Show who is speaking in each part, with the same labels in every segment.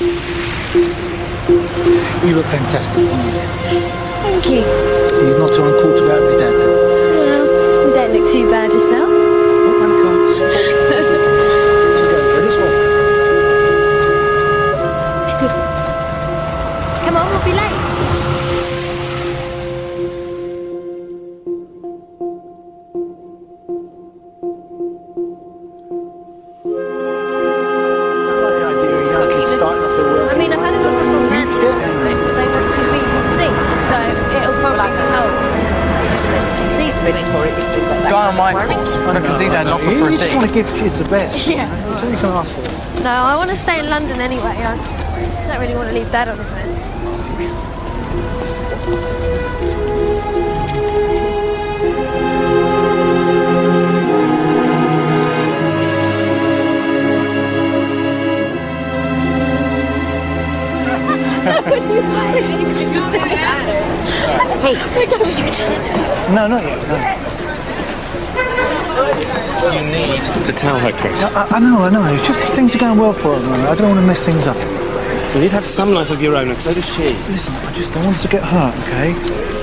Speaker 1: You look fantastic, don't you?
Speaker 2: Thank you.
Speaker 1: You're not too to out with dad.
Speaker 2: Well, you don't look too bad yourself.
Speaker 1: Give kids the best.
Speaker 2: Yeah.
Speaker 1: That's all you can ask for.
Speaker 2: No, I want to stay in London anyway. I just don't really want to leave Dad on his own. hey, did you?
Speaker 1: No, not yet. No.
Speaker 3: You need to tell her, Chris.
Speaker 1: I, I know, I know. It's just things are going well for her. I don't want to mess things up.
Speaker 3: You need to have some life of your own, and so does she.
Speaker 1: Listen, I just don't want her to get hurt, okay?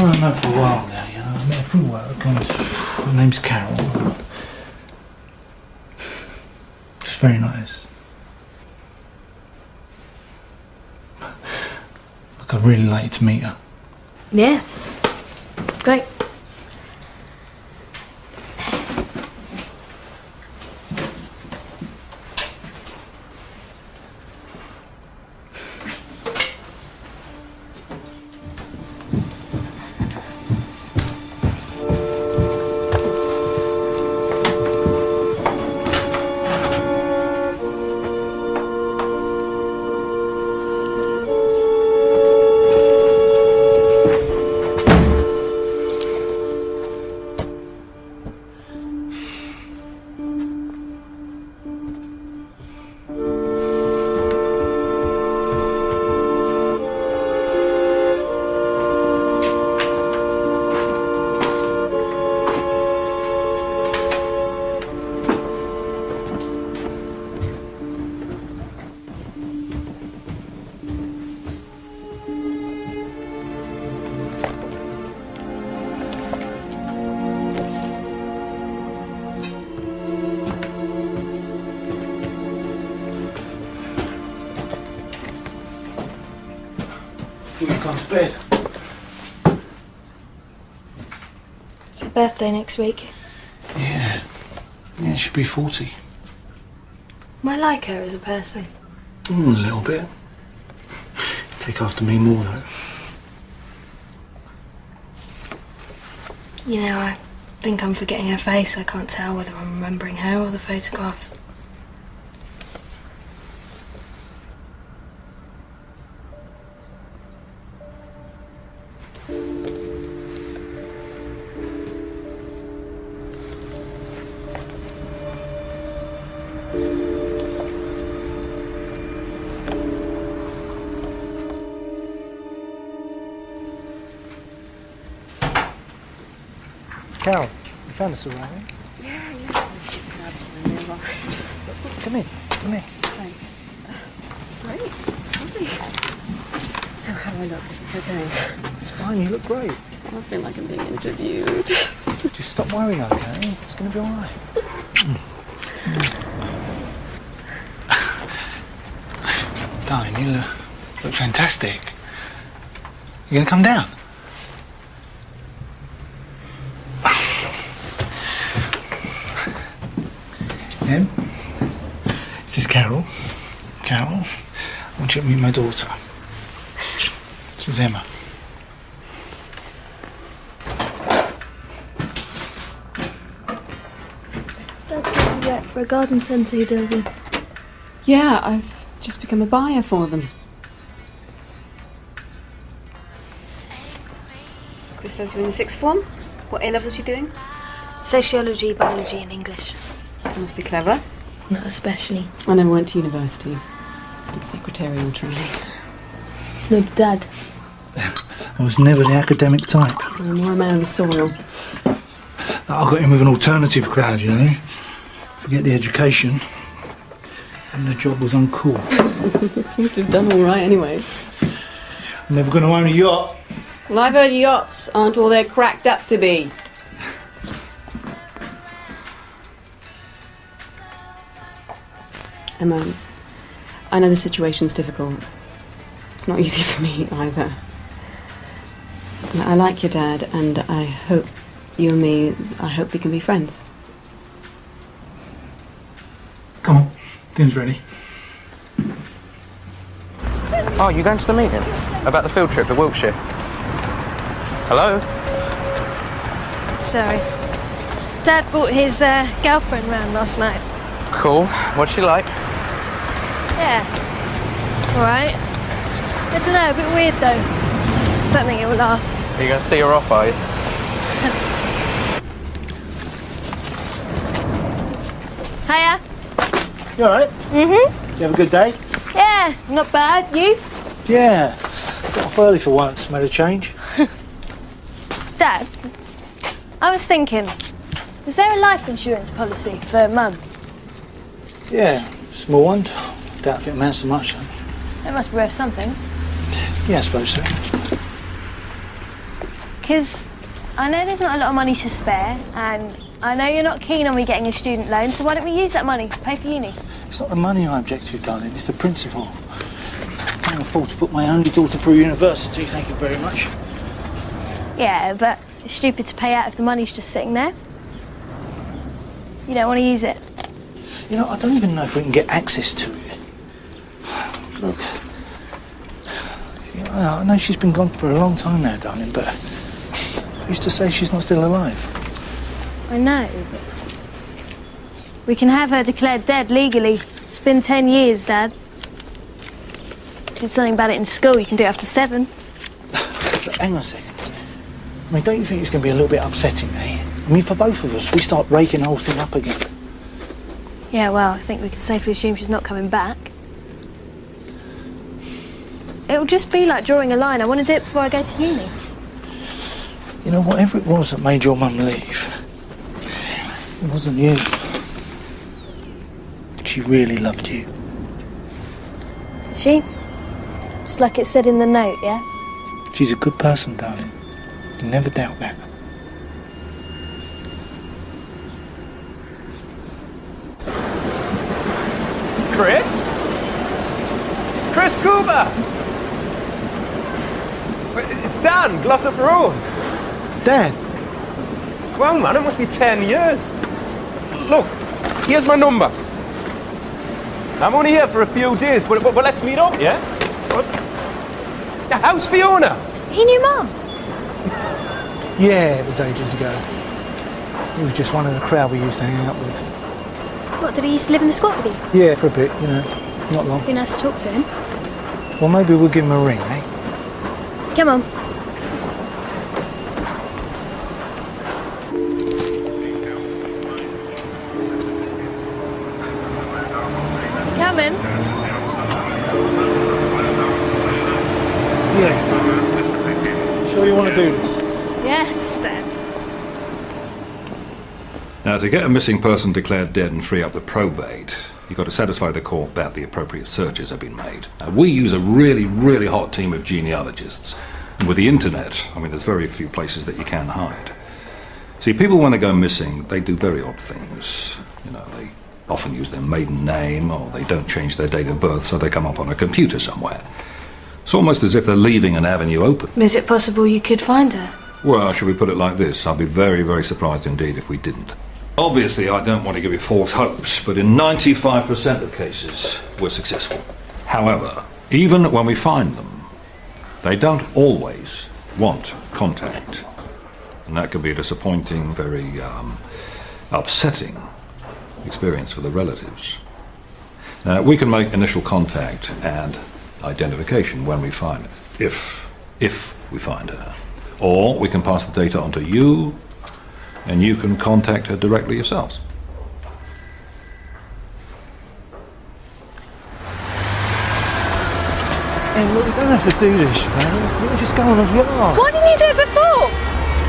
Speaker 1: Someone I know for a while now, you know. I met from work, and her name's Carol. She's very nice. Look, I'd really like you to meet her.
Speaker 2: Yeah. Birthday next week.
Speaker 1: Yeah. Yeah, she'll be 40.
Speaker 2: I like her as a person.
Speaker 1: Mm, a little bit. Take after me more, though.
Speaker 2: You know, I think I'm forgetting her face. I can't tell whether I'm remembering her or the photographs.
Speaker 1: You found us all right, eh?
Speaker 4: Yeah, yeah.
Speaker 1: Come in, come in.
Speaker 4: Thanks. It's Great. Lovely. So how do I look, is this okay?
Speaker 1: It's fine, you look great.
Speaker 4: I feel like I'm being interviewed.
Speaker 1: Just stop worrying, okay? It's going to be all right. Darling, you look, look fantastic. You going to come down? Em, this is Carol. Carol, I want you to meet my daughter. This is Emma.
Speaker 2: Dad said you work for a garden centre he deals in.
Speaker 4: Yeah, I've just become a buyer for them. Chris says you're in the sixth form. What A levels you doing?
Speaker 2: Sociology, biology, and English.
Speaker 4: You must be clever.
Speaker 2: Not especially.
Speaker 4: I never went to university. Did secretarial training.
Speaker 2: No, Dad.
Speaker 1: I was never the academic type.
Speaker 4: I'm more a man of the soil.
Speaker 1: I got in with an alternative crowd, you know. Forget the education. And the job was uncool.
Speaker 4: You seem to have done all right anyway.
Speaker 1: I'm never going to own a yacht.
Speaker 4: Well, I've heard yachts aren't all they're cracked up to be. Emma, I know the situation's difficult. It's not easy for me either. I like your dad, and I hope you and me, I hope we can be friends.
Speaker 1: Come on, dinner's ready.
Speaker 5: Oh, you going to the meeting? About the field trip to Wiltshire? Hello?
Speaker 2: Sorry. Dad brought his uh, girlfriend round last night.
Speaker 5: Cool. What's she like?
Speaker 2: Yeah. Alright. I don't know, a bit weird though. Don't think it will last.
Speaker 5: Are you going to see her off, are you?
Speaker 2: Hiya.
Speaker 1: You alright?
Speaker 2: Mm-hmm.
Speaker 1: You have a good day?
Speaker 2: Yeah, not bad. You?
Speaker 1: Yeah. Got off early for once, made a change.
Speaker 2: Dad, I was thinking, was there a life insurance policy for Mum?
Speaker 1: Yeah, small one. Doubt if it amounts to much.
Speaker 2: It must be worth something.
Speaker 1: Yeah, I suppose so.
Speaker 2: Because I know there's not a lot of money to spare, and I know you're not keen on me getting a student loan, so why don't we use that money to pay for uni?
Speaker 1: It's not the money I object to, darling. It's the principle. I can't afford to put my only daughter through university, thank you very much.
Speaker 2: Yeah, but it's stupid to pay out if the money's just sitting there. You don't want to use it.
Speaker 1: You know, I don't even know if we can get access to it. Look, yeah, I know she's been gone for a long time now, darling, but who's to say she's not still alive?
Speaker 2: I know, but we can have her declared dead legally. It's been ten years, Dad. Did something about it in school. You can do it after seven.
Speaker 1: But hang on a second. I mean, don't you think it's going to be a little bit upsetting, eh? I mean, for both of us, we start raking the whole thing up again.
Speaker 2: Yeah, well, I think we can safely assume she's not coming back. It'll just be like drawing a line. I want to do it before I go to uni.
Speaker 1: You know, whatever it was that made your mum leave, it wasn't you. She really loved you.
Speaker 2: Did she? Just like it said in the note, yeah?
Speaker 1: She's a good person, darling. You never doubt that.
Speaker 5: Chris? Chris Cooper! It's Dan, Glossop Road.
Speaker 1: Dan,
Speaker 5: Well, man, it must be 10 years. Look, here's my number. I'm only here for a few days, but, but, but let's meet up, yeah? What? How's Fiona?
Speaker 2: He knew Mum.
Speaker 1: yeah, it was ages ago. He was just one of the crowd we used to hang out with.
Speaker 2: What, did he used to live in the squat with you?
Speaker 1: Yeah, for a bit, you know, not long.
Speaker 2: Be nice to talk to him.
Speaker 1: Well, maybe we'll give him a ring, eh?
Speaker 2: Come on. Coming?
Speaker 1: Yeah. Sure you want to do this?
Speaker 2: Yes, Dad.
Speaker 6: Now, to get a missing person declared dead and free up the probate, You've got to satisfy the court that the appropriate searches have been made. Now, we use a really, really hot team of genealogists. And with the internet, I mean, there's very few places that you can hide. See, people, when they go missing, they do very odd things. You know, they often use their maiden name, or they don't change their date of birth, so they come up on a computer somewhere. It's almost as if they're leaving an avenue open.
Speaker 7: Is it possible you could find her?
Speaker 6: Well, should we put it like this? I'd be very, very surprised indeed if we didn't. Obviously, I don't want to give you false hopes, but in 95% of cases, we're successful. However, even when we find them, they don't always want contact. And that can be a disappointing, very um, upsetting experience for the relatives. Now, we can make initial contact and identification when we find it, if, if we find her. Or we can pass the data on to you, and you can contact her directly yourselves.
Speaker 1: Em, look, we don't have to do this, man. We can just go on as we are.
Speaker 7: Why didn't you do it before?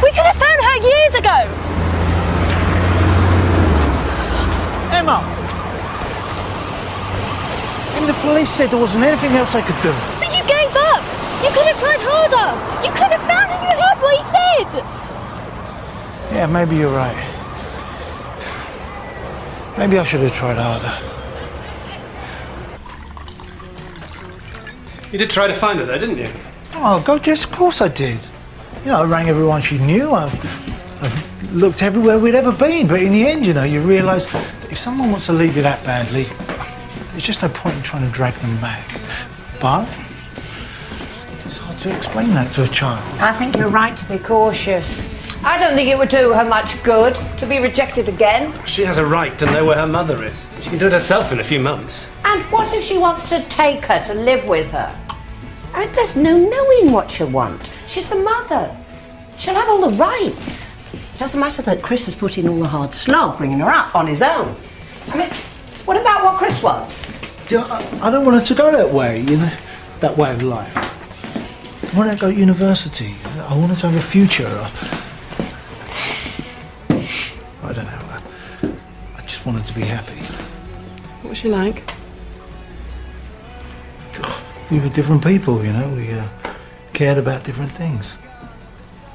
Speaker 7: We could have found her years ago.
Speaker 1: Emma! And the police said there wasn't anything else they could do.
Speaker 7: But you gave up. You could have tried harder. You could have found her. You heard what he said.
Speaker 1: Yeah, maybe you're right. Maybe I should have tried harder.
Speaker 8: You did try to find her, though, didn't you?
Speaker 1: Oh, God, yes, of course I did. You know, I rang everyone she knew. I, I looked everywhere we'd ever been. But in the end, you know, you realise that if someone wants to leave you that badly, there's just no point in trying to drag them back. But it's hard to explain that to a child.
Speaker 9: I think you're right to be cautious. I don't think it would do her much good to be rejected again.
Speaker 8: She has a right to know where her mother is. She can do it herself in a few months.
Speaker 9: And what if she wants to take her to live with her? I mean, there's no knowing what she'll want. She's the mother. She'll have all the rights. It doesn't matter that Chris has put in all the hard slog bringing her up on his own. I mean, what about what Chris wants?
Speaker 1: Do you know, I, I don't want her to go that way, you know, that way of life. I want her to go to university. I want her to have a future. I just want to be happy.
Speaker 4: What's she like?
Speaker 1: We were different people, you know. We uh, cared about different things.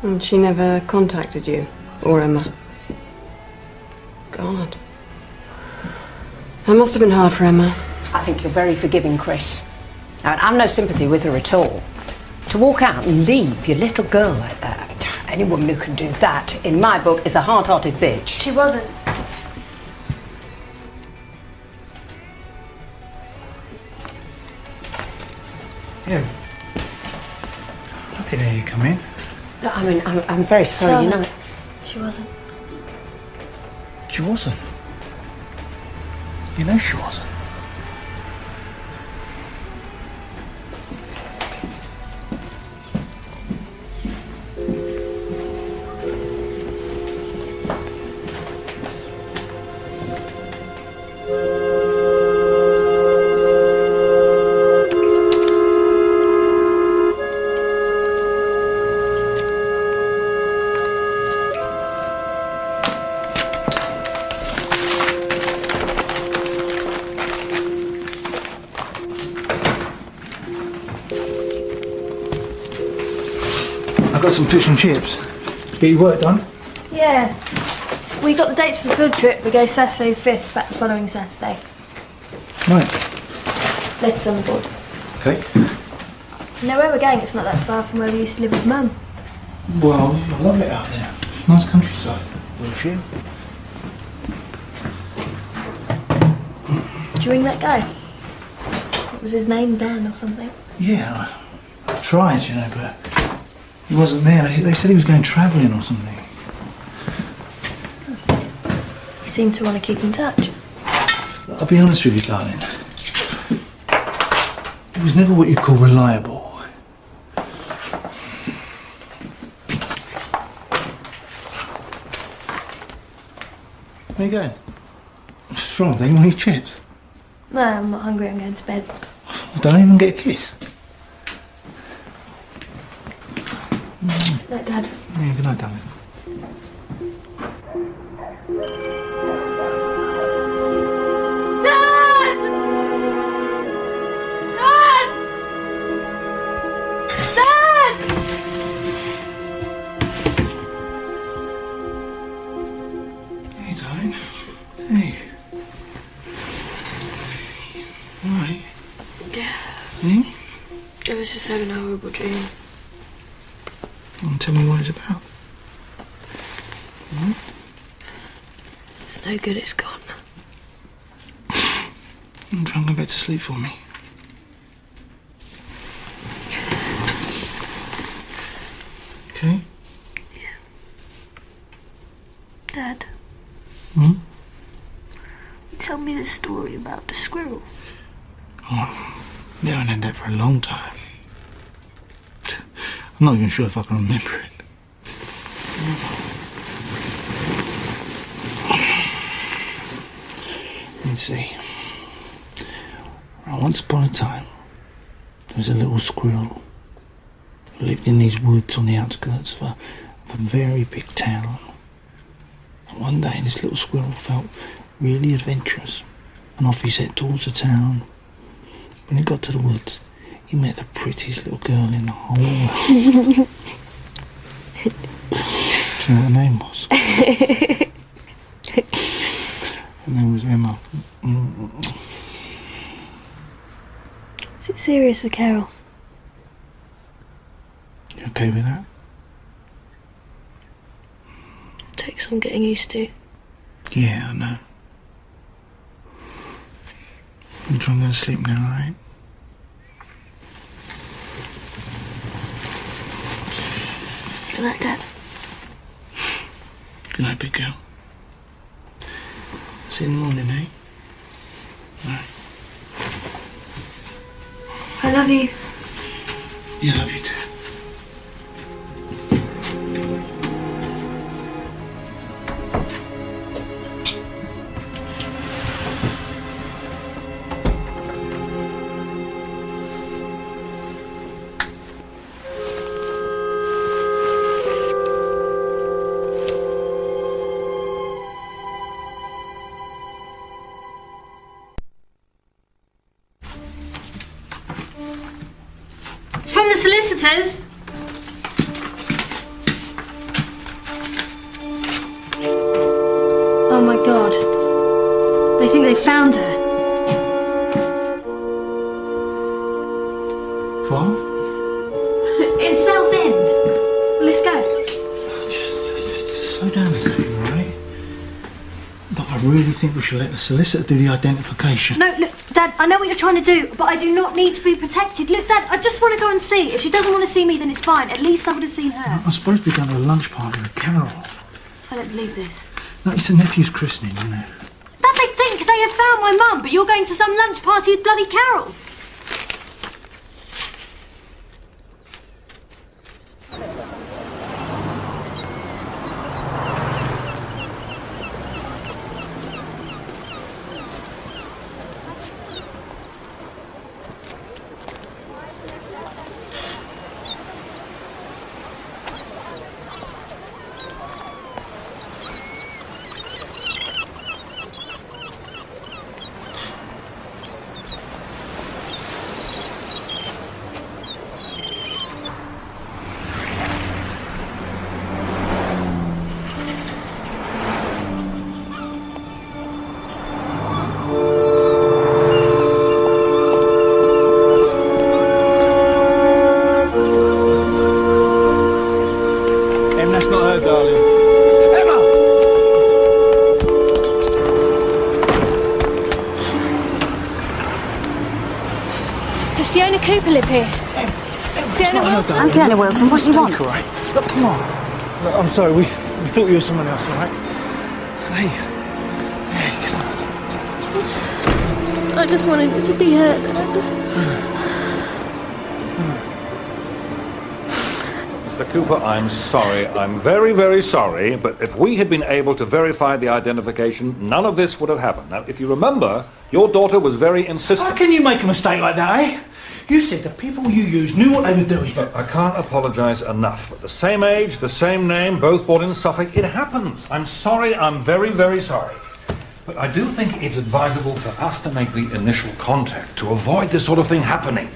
Speaker 4: And she never contacted you or Emma. God. That must have been hard for Emma.
Speaker 9: I think you're very forgiving, Chris. I- I've no sympathy with her at all. To walk out and leave your little girl like that. Any woman who can do that, in my book, is a hard-hearted bitch.
Speaker 7: She wasn't.
Speaker 1: Yeah. I didn't hear you come in.
Speaker 9: No, I mean, I'm, I'm very sorry,
Speaker 7: Tell
Speaker 9: you
Speaker 7: her.
Speaker 9: know.
Speaker 7: She wasn't.
Speaker 1: She wasn't. You know she wasn't. Some fish and chips. Get your work done?
Speaker 7: Yeah. We got the dates for the field trip. We go Saturday the 5th, back the following Saturday.
Speaker 1: Right.
Speaker 7: Letters on the board.
Speaker 1: Okay.
Speaker 7: You know where we're going? It's not that far from where we used to live with Mum.
Speaker 1: Well, I love it out there. It's nice countryside. Wiltshire.
Speaker 7: Did you ring that guy? What was his name? Dan or something?
Speaker 1: Yeah, I, I tried, you know, but he wasn't there. They said he was going travelling or something.
Speaker 7: He seemed to want to keep in touch.
Speaker 1: I'll be honest with you, darling. He was never what you call reliable. Where are you going? What's wrong? Don't you want any chips?
Speaker 7: No, I'm not hungry. I'm going to bed.
Speaker 1: Don't even get a kiss.
Speaker 7: Night, Dad.
Speaker 1: Yeah, good night, darling.
Speaker 7: Dad!
Speaker 1: Dad! Dad! Hey, darling. Hey. All right.
Speaker 2: Yeah.
Speaker 1: Hey?
Speaker 2: It was just having a horrible dream.
Speaker 1: Tell me what it's about. Hmm?
Speaker 2: It's no good, it's gone.
Speaker 1: And try and go back to sleep for me. Okay?
Speaker 2: Dad.
Speaker 1: Hmm?
Speaker 2: Tell me the story about the squirrel.
Speaker 1: Oh, we haven't had that for a long time. I'm not even sure if I can remember it. Let's see. Once upon a time, there was a little squirrel who lived in these woods on the outskirts of a, of a very big town. And one day, this little squirrel felt really adventurous, and off he set towards the town. When he got to the woods, he met the prettiest little girl in the whole world. Do you know what her name was? Her name was Emma.
Speaker 2: Is it serious for Carol?
Speaker 1: You okay with that?
Speaker 2: Takes some getting used to.
Speaker 1: Yeah, I know. I'm trying to go to sleep now, alright?
Speaker 2: Good night, Dad.
Speaker 1: Good night, big girl. See you in the morning, eh? Alright.
Speaker 2: I love you.
Speaker 1: Yeah, love you too.
Speaker 7: Think
Speaker 1: we should let the solicitor do the identification.
Speaker 7: No, look, Dad, I know what you're trying to do, but I do not need to be protected. Look, Dad, I just want to go and see. If she doesn't want to see me, then it's fine. At least I would have seen her.
Speaker 1: I'm supposed to be going to a lunch party with Carol.
Speaker 7: I don't believe this.
Speaker 1: No, it's the nephew's christening, you know.
Speaker 7: Dad, they think they have found my mum, but you're going to some lunch party with bloody Carol. Wilson?
Speaker 9: I'm Wilson. What do you want?
Speaker 1: All right. Look, come on. Look, I'm sorry. We, we thought you were someone else, all right? Hey. Hey, come on.
Speaker 2: I just wanted it to be her, Dad.
Speaker 6: Mr. Cooper, I'm sorry. I'm very, very sorry. But if we had been able to verify the identification, none of this would have happened. Now, if you remember, your daughter was very insistent.
Speaker 1: How can you make a mistake like that, eh? Said the people you used knew what they were doing.
Speaker 6: I can't apologise enough. But the same age, the same name, both born in Suffolk, it happens. I'm sorry, I'm very, very sorry. But I do think it's advisable for us to make the initial contact to avoid this sort of thing happening.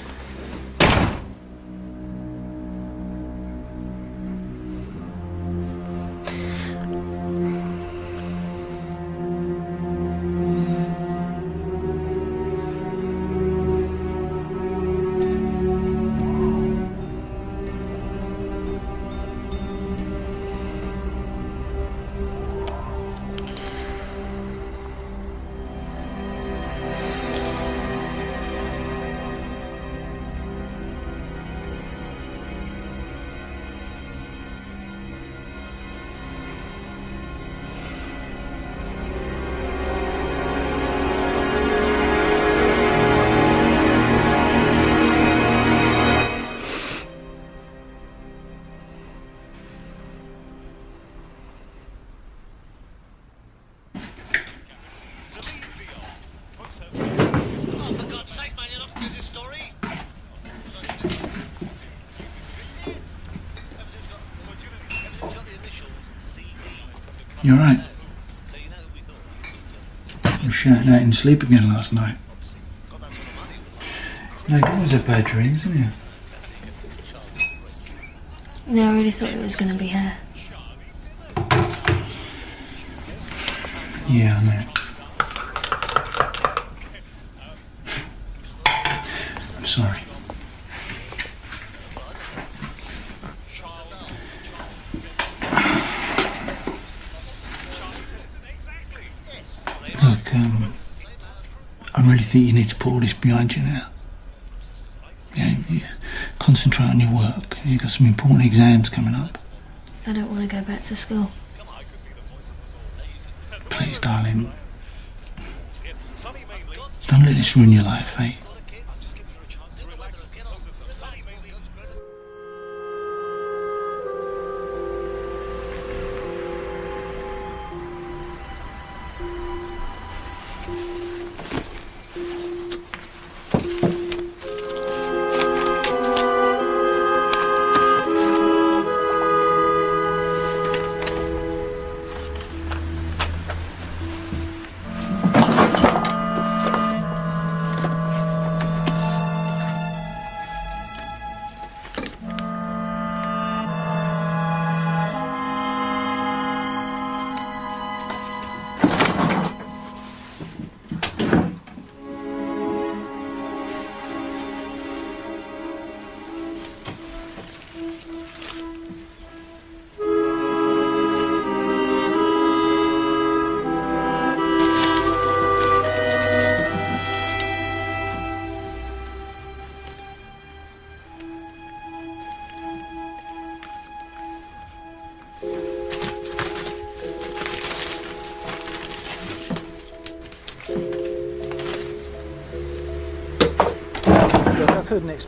Speaker 1: You alright? You were shouting out in sleep again last night. No, it was a bad dream, haven't
Speaker 7: it? No, I really thought it was going to be her.
Speaker 1: Yeah, I know. I'm sorry. Look, um, I really think you need to put all this behind you now. Yeah, you concentrate on your work. You've got some important exams coming up.
Speaker 7: I don't want to go back to school.
Speaker 1: Please, darling. Don't let this ruin your life, eh?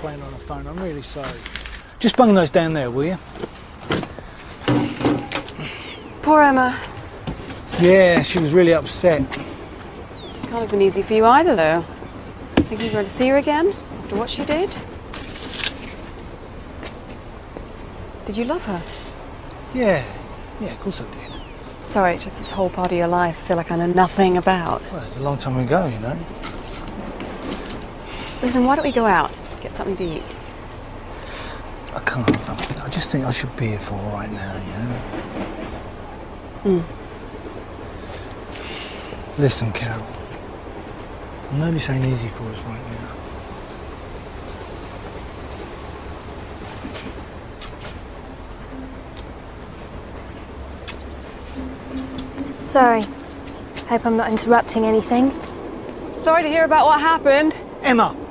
Speaker 1: Explain on the phone. I'm really sorry. Just bung those down there, will you?
Speaker 4: Poor Emma.
Speaker 1: Yeah, she was really upset.
Speaker 4: Can't have been easy for you either, though. Think you're going to see her again after what she did? Did you love her?
Speaker 1: Yeah, yeah, of course I did.
Speaker 4: Sorry, it's just this whole part of your life I feel like I know nothing about.
Speaker 1: Well, it's a long time ago, you know.
Speaker 4: Listen, why don't we go out? Get something to eat.
Speaker 1: I can't. I, I just think I should be here for her right now, you know.
Speaker 4: Hmm.
Speaker 1: Listen, Carol. I know this ain't easy for us right now.
Speaker 7: Sorry. Hope I'm not interrupting anything.
Speaker 4: Sorry to hear about what happened.
Speaker 1: Emma! Emma!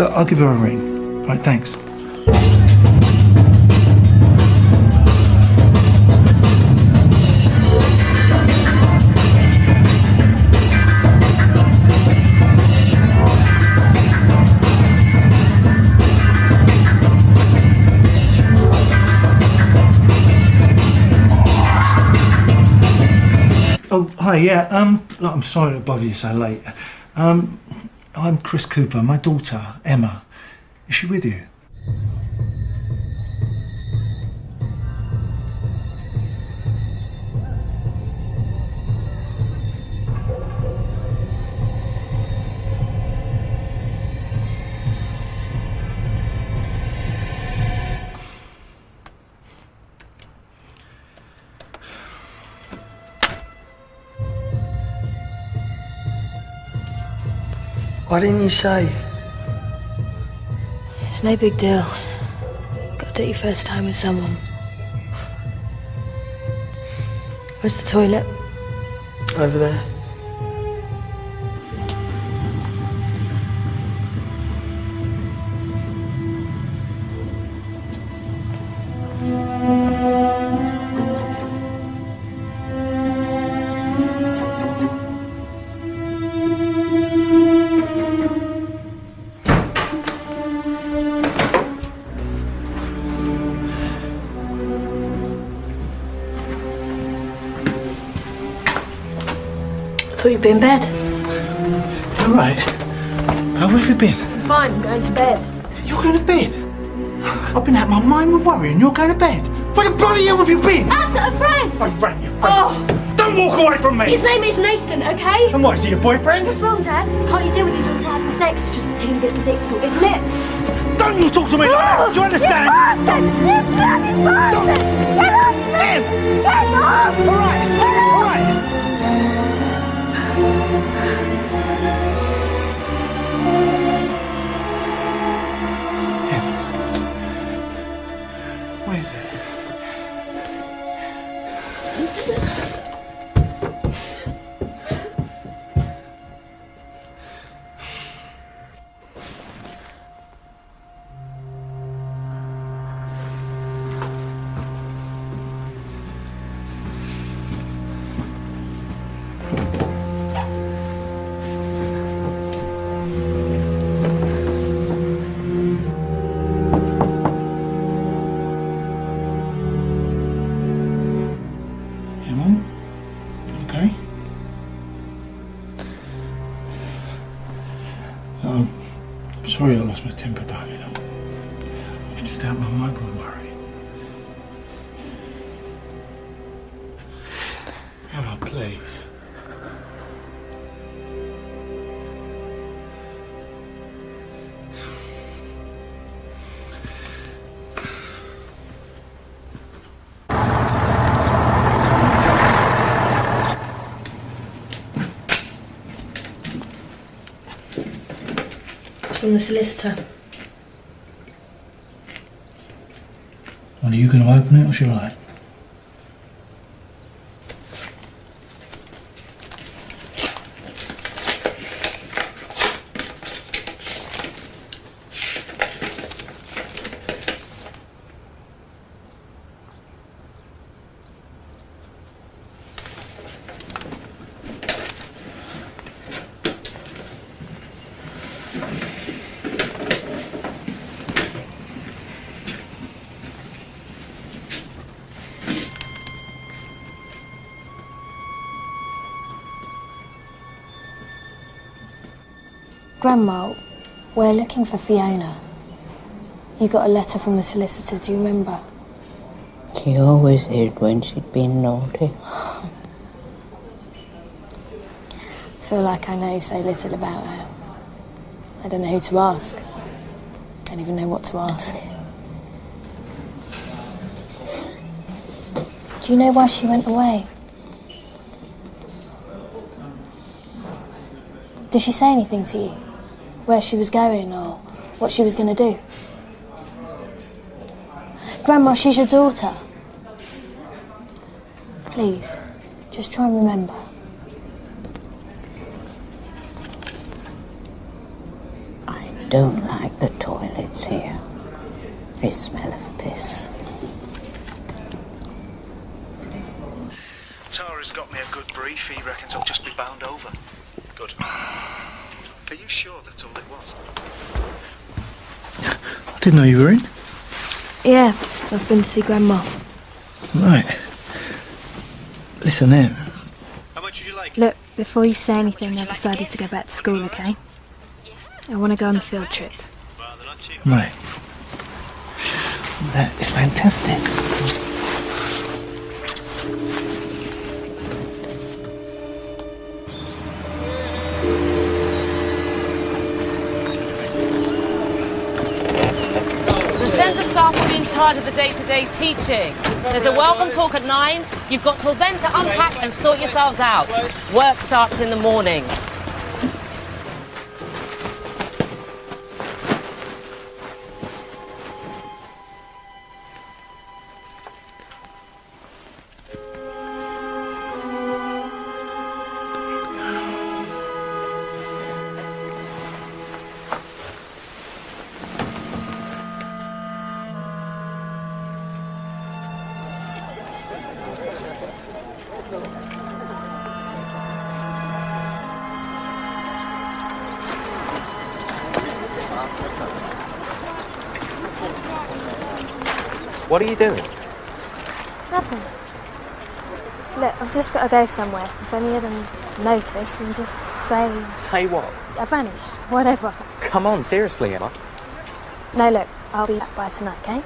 Speaker 1: Look, I'll give her a ring. Right, thanks. Oh, hi, yeah. Um, look, I'm sorry to bother you so late. Um, I'm Chris Cooper. My daughter, Emma. Is she with you?
Speaker 10: Why didn't you say?
Speaker 2: It's no big deal. Got to do your first time with someone. Where's the toilet?
Speaker 10: Over there.
Speaker 2: Thought you'd be in bed.
Speaker 1: All right. How have you been?
Speaker 2: Fine, I'm going to bed.
Speaker 1: You're going to bed? I've been out my mind with worry and you're going to bed? Where the bloody hell have you been?
Speaker 2: That's a friend!
Speaker 1: I ran your friends.
Speaker 2: Oh,
Speaker 1: Don't walk away from me!
Speaker 2: his name is Nathan, okay?
Speaker 1: And what, is he your boyfriend?
Speaker 2: What's wrong, Dad? Can't you deal with your daughter having sex? It's just a teeny bit predictable, isn't it?
Speaker 1: Don't you talk to me like that! Do you understand?
Speaker 2: bastard! You bloody bastard! Get off me! Get off!
Speaker 1: All right, all right.
Speaker 2: う。From the solicitor.
Speaker 1: Well, are you going to open it or shall I?
Speaker 2: Grandma, we're looking for Fiona. You got a letter from the solicitor, do you remember?
Speaker 11: She always hid when she'd been naughty.
Speaker 2: I feel like I know so little about her. I don't know who to ask. I don't even know what to ask. Do you know why she went away? Did she say anything to you? Where she was going or what she was going to do? Grandma, she's your daughter. Please, just try and remember.
Speaker 11: I don't like the toilets here. They smell of piss.
Speaker 12: Tara's got me a good brief. He reckons I'll just be bound over. Good. Are you sure that's all it was?
Speaker 1: I didn't know you were in.
Speaker 2: Yeah, I've been to see Grandma.
Speaker 1: Right. Listen, Em. How much would you like?
Speaker 7: Look, before you say anything, I decided to go back to school, okay? I want to go on a field trip.
Speaker 1: Right. That is fantastic.
Speaker 13: Charge of the day-to-day teaching. There's a welcome talk at nine. You've got till then to unpack and sort yourselves out. Work starts in the morning.
Speaker 7: What are you doing?
Speaker 2: Nothing. Look, I've just got to go somewhere. If any of them notice, and just say
Speaker 7: Say what?
Speaker 2: I vanished. Whatever.
Speaker 7: Come on, seriously, Emma.
Speaker 2: No, look, I'll be back by tonight, okay?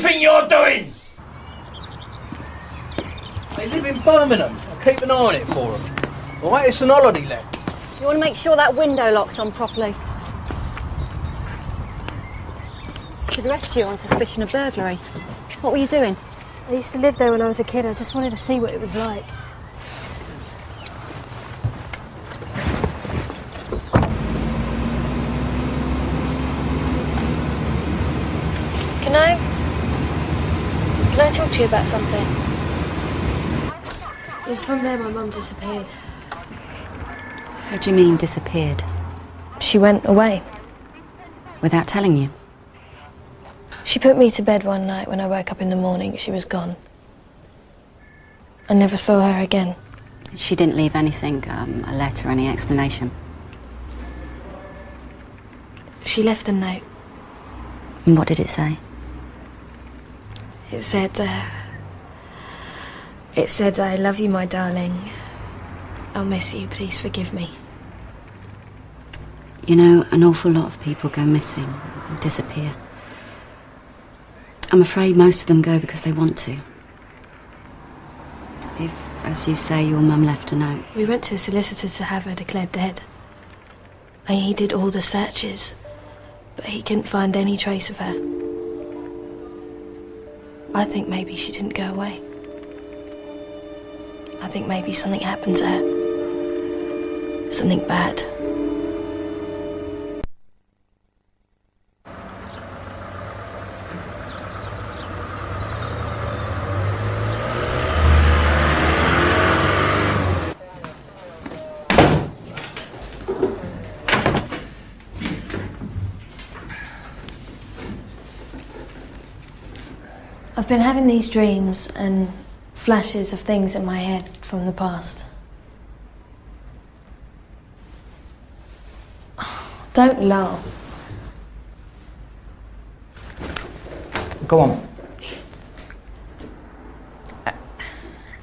Speaker 1: Bloody you think you're doing? They live in Birmingham. I'll keep an eye on it for them. All right, it's an holiday let.
Speaker 14: You want to make sure that window lock's on properly. Should arrest you on suspicion of burglary. What were you doing?
Speaker 2: I used to live there when I was a kid. I just wanted to see what it was like. Can I. Can I talk to you about something? It was from there my mum disappeared.
Speaker 15: How do you mean disappeared?
Speaker 2: She went away.
Speaker 15: Without telling you?
Speaker 2: She put me to bed one night when I woke up in the morning. She was gone. I never saw her again.
Speaker 15: She didn't leave anything, um, a letter, any explanation.
Speaker 2: She left a note.
Speaker 15: And what did it say?
Speaker 2: It said, uh, It said, I love you, my darling. I'll miss you. Please forgive me.
Speaker 15: You know, an awful lot of people go missing, disappear. I'm afraid most of them go because they want to. If, as you say, your mum left a note.
Speaker 2: We went to a solicitor to have her declared dead. And he did all the searches, but he couldn't find any trace of her. I think maybe she didn't go away. I think maybe something happened to her. Something bad. I've been having these dreams and flashes of things in my head from the past. Don't laugh.
Speaker 16: Go on.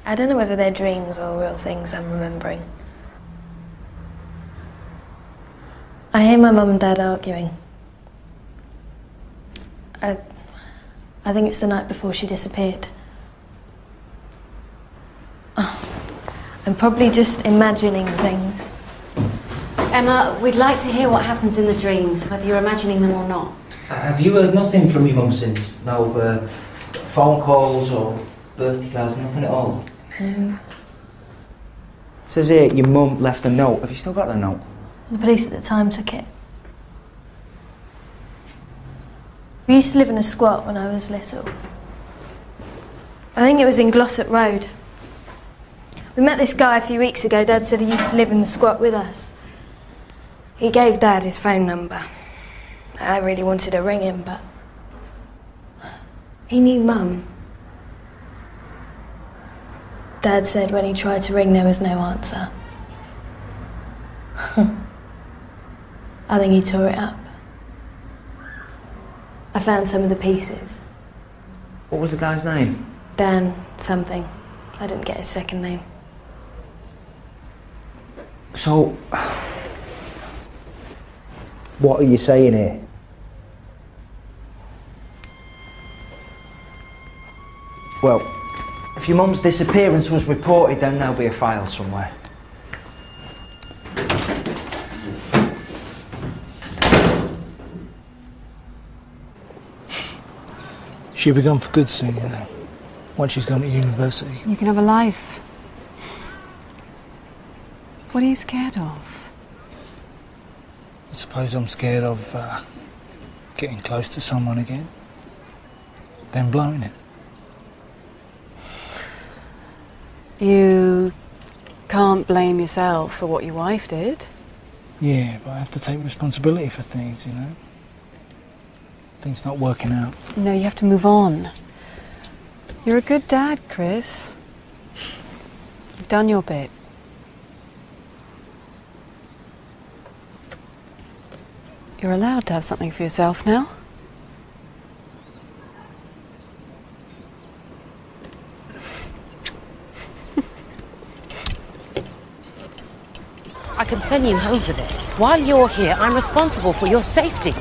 Speaker 2: I don't know whether they're dreams or real things I'm remembering. I hear my mum and dad arguing. I, I think it's the night before she disappeared. I'm probably just imagining things.
Speaker 15: Emma, we'd like to hear what happens in the dreams, whether you're imagining them or not.
Speaker 16: Have you heard nothing from your mum since? No uh, phone calls or birthday cards, nothing at all?
Speaker 2: No.
Speaker 16: says here your mum left a note. Have you still got the note?
Speaker 2: The police at the time took it. We used to live in a squat when I was little. I think it was in Glossop Road. We met this guy a few weeks ago. Dad said he used to live in the squat with us. He gave Dad his phone number. I really wanted to ring him, but he knew Mum. Dad said when he tried to ring, there was no answer. I think he tore it up. I found some of the pieces.
Speaker 16: What was the guy's name?
Speaker 2: Dan something. I didn't get his second name.
Speaker 16: So, what are you saying here? Well, if your mum's disappearance was reported, then there'll be a file somewhere.
Speaker 1: She'll be gone for good soon, you know. Once she's gone to university.
Speaker 4: You can have a life. What are you scared of?
Speaker 1: I suppose I'm scared of uh, getting close to someone again, then blowing it.
Speaker 4: You can't blame yourself for what your wife did.
Speaker 1: Yeah, but I have to take responsibility for things, you know. Things not working out.
Speaker 4: No, you have to move on. You're a good dad, Chris. You've done your bit. You're allowed to have something for yourself now.
Speaker 13: I can send you home for this. While you're here, I'm responsible for your safety.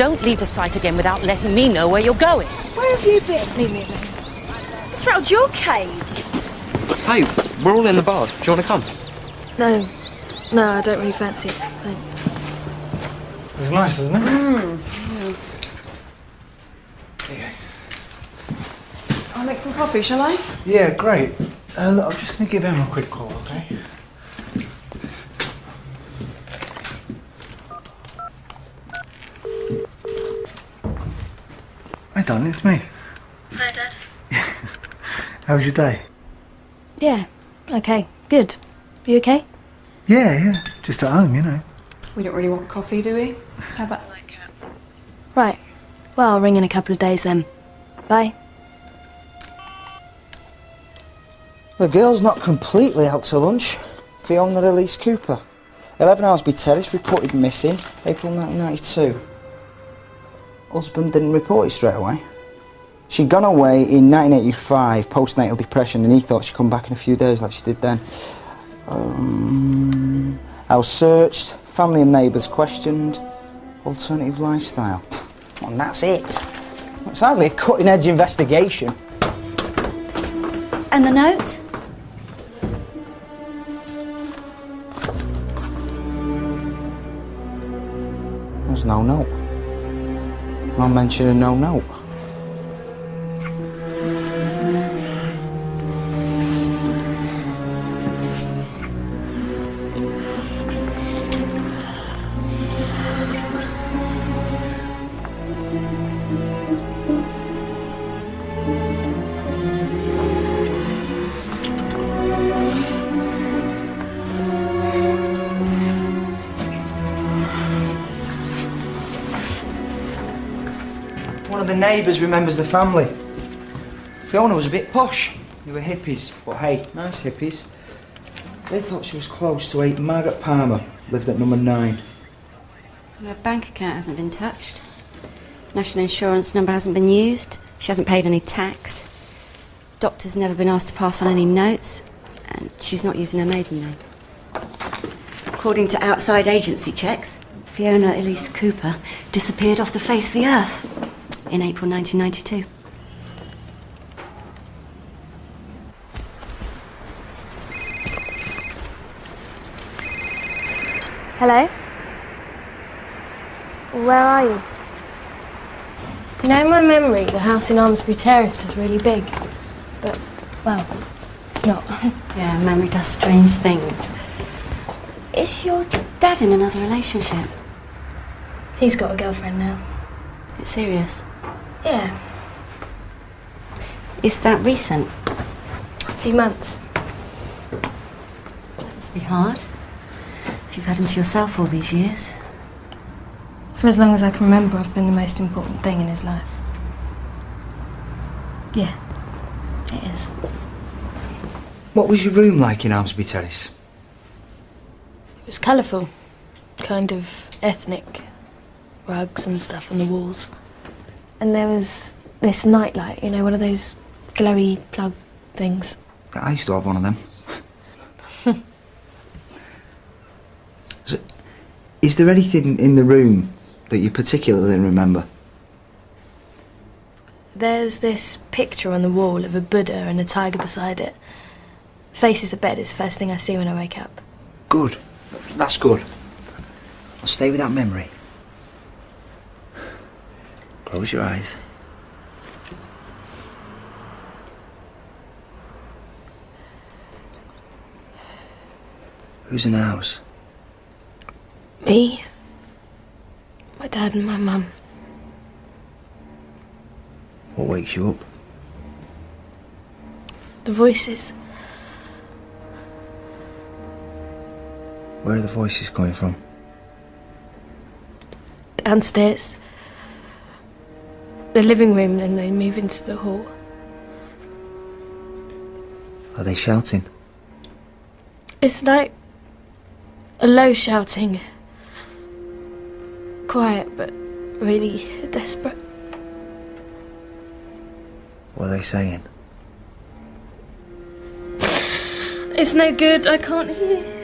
Speaker 13: Don't leave the site again without letting me know where you're going.
Speaker 17: Where have you been? Leave me alone. What's rattled your cage?
Speaker 7: Hey, we're all in the bar. Do you want to come?
Speaker 2: No, no, I don't really fancy it. No.
Speaker 1: It was nice, wasn't it?
Speaker 4: I'll make some coffee, shall I?
Speaker 1: Yeah, great. Uh, look, I'm just going to give Emma a quick call, darling, it's me.
Speaker 2: Hi, Dad.
Speaker 1: How was your day?
Speaker 2: Yeah, okay, good. You okay?
Speaker 1: Yeah, yeah. Just at home, you know.
Speaker 4: We don't really want coffee, do we? How about
Speaker 2: Right. Well, I'll ring in a couple of days then. Bye.
Speaker 16: The girl's not completely out to lunch. Fiona Elise Cooper. 11 hours Housby Terrace, reported missing, April 1992. Husband didn't report it straight away. She'd gone away in 1985, postnatal depression, and he thought she'd come back in a few days like she did then. Um, I was searched, Family and neighbours questioned. Alternative lifestyle. And that's it. It's hardly a cutting edge investigation.
Speaker 15: And the note?
Speaker 16: There's no note. No mention of no One of the neighbours remembers the family. Fiona was a bit posh. They were hippies, but hey, nice hippies. They thought she was close to eight. Margaret Palmer lived at number nine.
Speaker 15: Her bank account hasn't been touched. National insurance number hasn't been used. She hasn't paid any tax. Doctor's never been asked to pass on any notes. And she's not using her maiden name. According to outside agency checks, Fiona Elise Cooper disappeared off the face of the earth in April 1992.
Speaker 2: Hello? Where are you? You know, in my memory, the house in Almsbury Terrace is really big. But, well, it's not.
Speaker 15: Yeah, memory does strange things. Is your dad in another relationship?
Speaker 2: He's got a girlfriend now.
Speaker 15: It's serious.
Speaker 2: Yeah,
Speaker 15: Is that recent?
Speaker 2: a few months.
Speaker 15: That must be hard. If you've had him to yourself all these years.
Speaker 2: For as long as I can remember, I've been the most important thing in his life. Yeah, it is.
Speaker 16: What was your room like in Almsbury Terrace?
Speaker 2: It was colourful, kind of ethnic. Rugs and stuff on the walls. And there was this nightlight, you know, one of those glowy plug things.
Speaker 16: I used to have one of them. so, is there anything in the room that you particularly remember?
Speaker 2: There's this picture on the wall of a Buddha and a tiger beside it. Faces the bed is the first thing I see when I wake up.
Speaker 16: Good. That's good. I'll stay with that memory. Close your eyes. Who's in the house?
Speaker 2: Me, my dad, and my mum.
Speaker 16: What wakes you up?
Speaker 2: The voices.
Speaker 16: Where are the voices coming from?
Speaker 2: downstairs. The living room, then they move into the hall.
Speaker 16: Are they shouting?
Speaker 2: It's like a low shouting. Quiet, but really desperate.
Speaker 16: What are they saying?
Speaker 2: It's no good, I can't hear.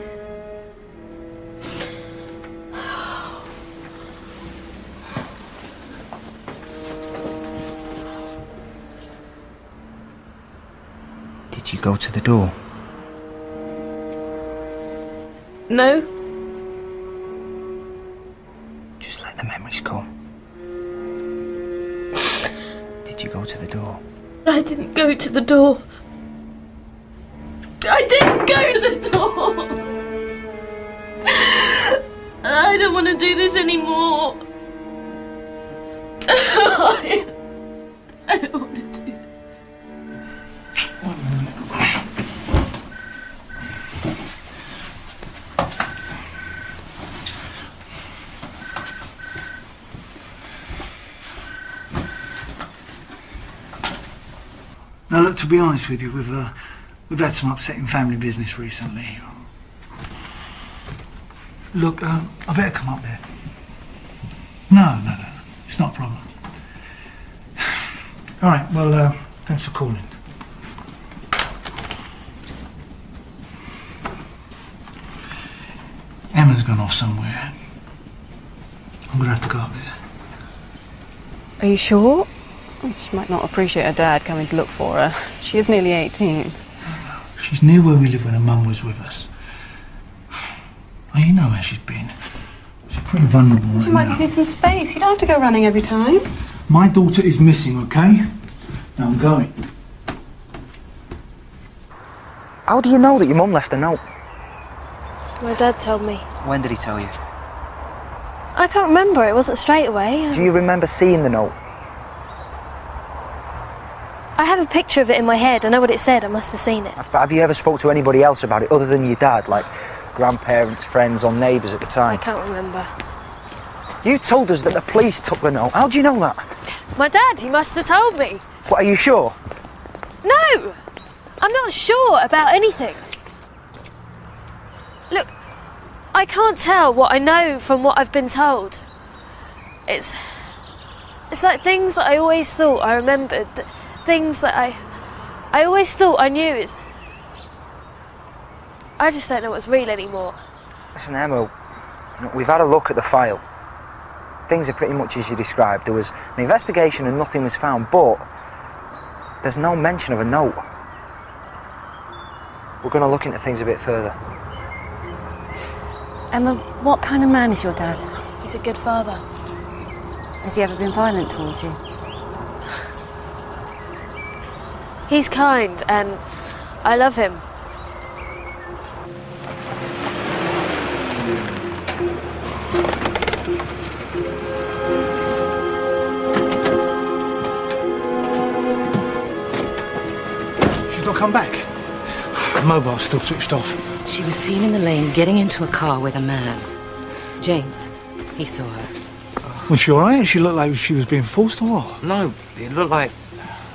Speaker 16: Did you go to the door?
Speaker 2: No?
Speaker 16: Just let the memories come. Did you go to the door?
Speaker 2: I didn't go to the door. To
Speaker 1: be honest with you, we've uh, we've had some upsetting family business recently. Look, uh, I better come up there. No, no, no. It's not a problem. All right. Well, uh, thanks for calling. Emma's gone gone off somewhere. I'm gonna have to go up there.
Speaker 18: Are you sure? She might not appreciate her dad coming to look for her. She is nearly 18.
Speaker 1: She's near where we lived when her mum was with us. Oh, you know where she's been. She's pretty vulnerable right
Speaker 18: She might
Speaker 1: now.
Speaker 18: just need some space. You don't have to go running every time.
Speaker 1: My daughter is missing, okay? Now I'm going.
Speaker 16: How do you know that your mum left a note?
Speaker 2: My dad told me.
Speaker 16: When did he tell you?
Speaker 2: I can't remember. It wasn't straight away.
Speaker 16: Do you remember seeing the note?
Speaker 2: I have a picture of it in my head. I know what it said. I must have seen it.
Speaker 16: But have you ever spoke to anybody else about it other than your dad, like grandparents, friends, or neighbours at the time?
Speaker 2: I can't remember.
Speaker 16: You told us that the police took the note. How do you know that?
Speaker 2: My dad, he must have told me.
Speaker 16: What, are you sure?
Speaker 2: No! I'm not sure about anything. Look, I can't tell what I know from what I've been told. It's. It's like things that I always thought I remembered. th- Things that I. I always thought I knew. Is. I just don't know what's real anymore.
Speaker 16: Listen, Emma, look, we've had a look at the file. Things are pretty much as you described. There was an investigation and nothing was found, but there's no mention of a note. We're going to look into things a bit further.
Speaker 15: Emma, what kind of man is your dad?
Speaker 2: He's a good father.
Speaker 15: Has he ever been violent towards you?
Speaker 2: He's kind and I love him.
Speaker 1: She's not come back. Mobile's still switched off.
Speaker 13: She was seen in the lane getting into a car with a man. James, he saw her.
Speaker 1: Was she alright? She looked like she was being forced or what?
Speaker 19: No, it looked like.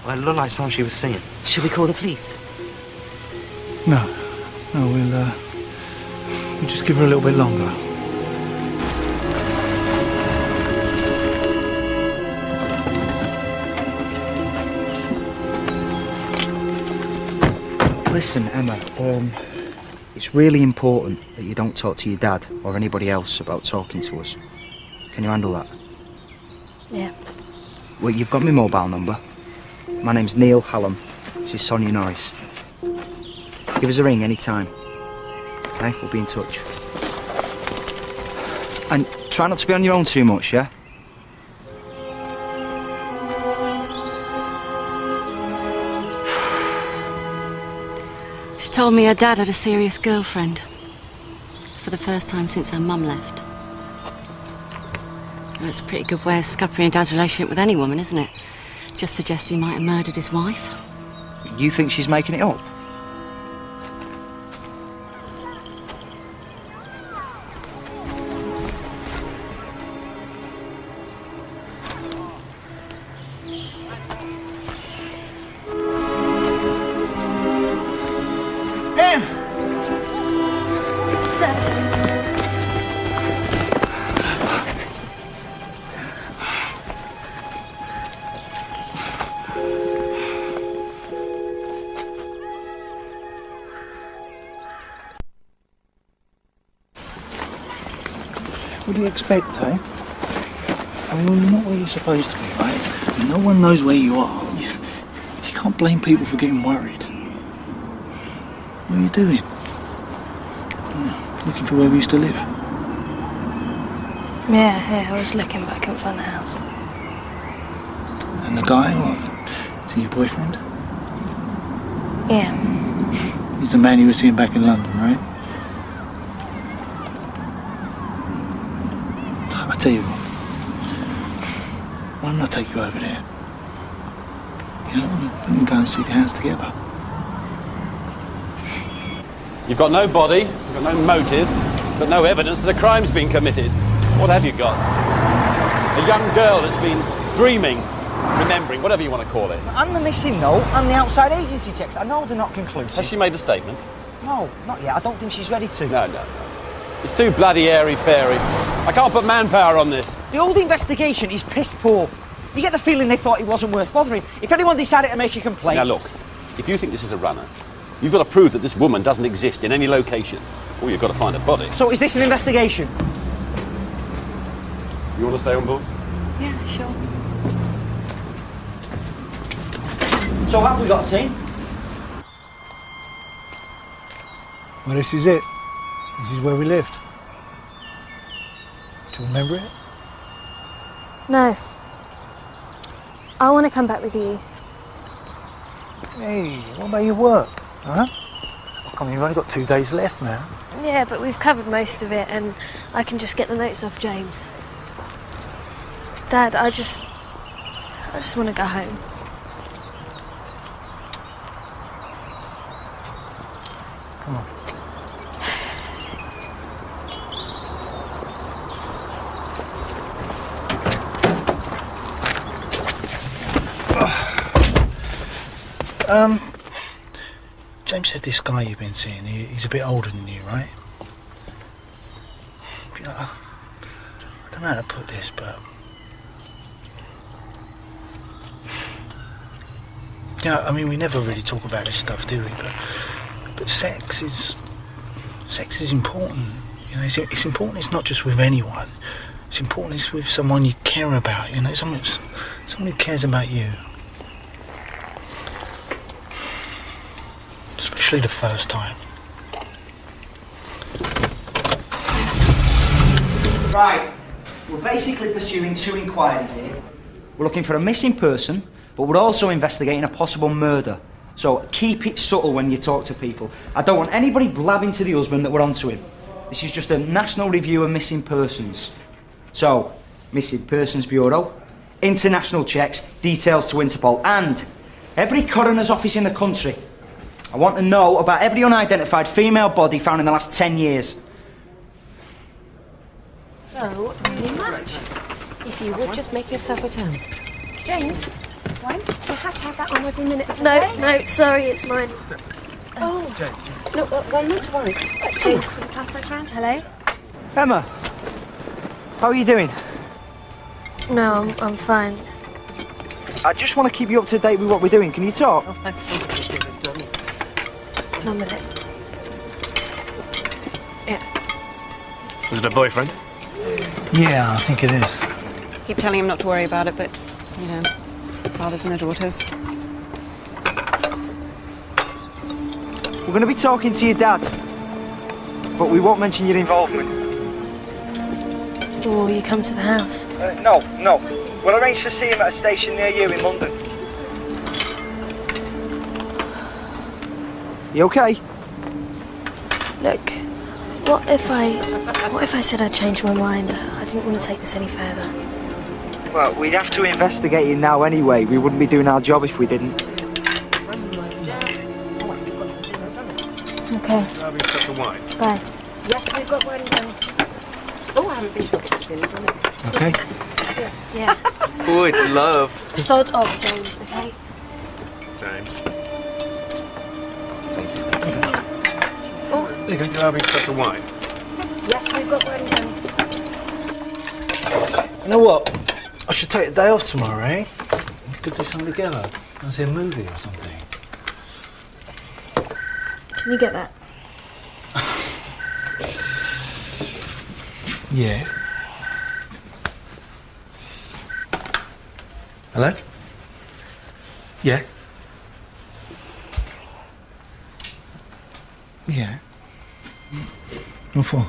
Speaker 19: Well, it looked like someone she was seeing.
Speaker 13: Should we call the police?
Speaker 1: No. No, we'll, uh, we'll just give her a little bit longer.
Speaker 16: Listen, Emma, um, it's really important that you don't talk to your dad or anybody else about talking to us. Can you handle that?
Speaker 2: Yeah.
Speaker 16: Well, you've got my mobile number. My name's Neil Hallam. This is Sonia Norris. Give us a ring any time. Okay, we'll be in touch. And try not to be on your own too much, yeah?
Speaker 15: She told me her dad had a serious girlfriend. For the first time since her mum left. It's a pretty good way of scuppering your dad's relationship with any woman, isn't it? Just suggest he might have murdered his wife.
Speaker 16: You think she's making it up?
Speaker 1: Supposed to be, right? No one knows where you are. You, can't blame people for getting worried. What are you doing? Looking for where we used to live.
Speaker 2: Yeah, yeah, I was looking back in front of the house.
Speaker 1: And the guy, what? Is he your boyfriend?
Speaker 2: Yeah.
Speaker 1: He's the man you were seeing back in London, right? I tell you what. Why don't I take you over there? You know, we can go and see the house together.
Speaker 20: You've got no body, you've got no motive, but no evidence that a crime's been committed. What have you got? A young girl that's been dreaming, remembering, whatever you want to call it.
Speaker 16: And the missing note and the outside agency checks. I know they're not conclusive.
Speaker 20: Has she made a statement?
Speaker 16: No, not yet. I don't think she's ready to.
Speaker 20: No, no, no. It's too bloody airy-fairy. I can't put manpower on this.
Speaker 16: The old investigation is piss poor. You get the feeling they thought it wasn't worth bothering. If anyone decided to make a complaint...
Speaker 20: Now look, if you think this is a runner, you've got to prove that this woman doesn't exist in any location. Well, you've got to find a body.
Speaker 16: So is this an investigation?
Speaker 20: You want to stay on board?
Speaker 15: Yeah, sure.
Speaker 16: So have we got a team?
Speaker 1: Well, this is it. This is where we lived. Do you remember it?
Speaker 2: No. I want to come back with you.
Speaker 1: Hey, what about your work? Huh? I mean, you've only got two days left now.
Speaker 2: Yeah, but we've covered most of it, and I can just get the notes off James. Dad, I just. I just want to go home.
Speaker 1: Um, James said this guy you've been seeing, he, he's a bit older than you, right? I don't know how to put this, but. Yeah, I mean, we never really talk about this stuff, do we? But, but sex is. Sex is important. You know, it's, it's important. It's not just with anyone. It's important. It's with someone you care about. You know, someone, someone who cares about you. Especially the first time.
Speaker 16: Right. We're basically pursuing two inquiries here. We're looking for a missing person, but we're also investigating a possible murder. So keep it subtle when you talk to people. I don't want anybody blabbing to the husband that we're onto him. This is just a national review of missing persons. So, Missing Persons Bureau, international checks, details to Interpol, and every coroner's office in the country. I want to know about every unidentified female body found in the last 10 years.
Speaker 9: So, very. If you would just make yourself at home. James, why do you have to have that on every minute
Speaker 2: No,
Speaker 9: day?
Speaker 2: no, sorry, it's mine.
Speaker 9: Oh, no, well, well, not to worry. James, can you pass that round?
Speaker 2: Hello?
Speaker 16: Emma, how are you doing?
Speaker 2: No, I'm, I'm fine.
Speaker 16: I just want to keep you up to date with what we're doing. Can you talk?
Speaker 2: One minute.
Speaker 19: Was it a boyfriend?
Speaker 1: Yeah, I think it is.
Speaker 18: Keep telling him not to worry about it, but, you know, fathers and their daughters.
Speaker 16: We're going to be talking to your dad, but we won't mention your involvement.
Speaker 2: Or you come to the house.
Speaker 16: Uh, no, no. We'll arrange to see him at a station near you in London. You okay?
Speaker 2: Look, what if I. What if I said I changed my mind? I didn't want to take this any further.
Speaker 16: Well, we'd have to investigate it now anyway. We wouldn't be doing our job if we didn't.
Speaker 2: Okay,
Speaker 20: Having such a wife.
Speaker 2: bye.
Speaker 9: Yes, we've got one done. Oh, I haven't been talking to Billy, done.
Speaker 1: Okay.
Speaker 2: Yeah.
Speaker 19: Oh, it's love.
Speaker 2: Sod off, James, okay?
Speaker 20: James.
Speaker 9: Oh,
Speaker 20: There you go. You're having such a wife.
Speaker 9: yes, we've got one done.
Speaker 1: You know what? I should take a day off tomorrow, eh? We could do something together. Go see a movie or something.
Speaker 2: Can you get that?
Speaker 1: Yeah. Hello? Yeah. Yeah. What for?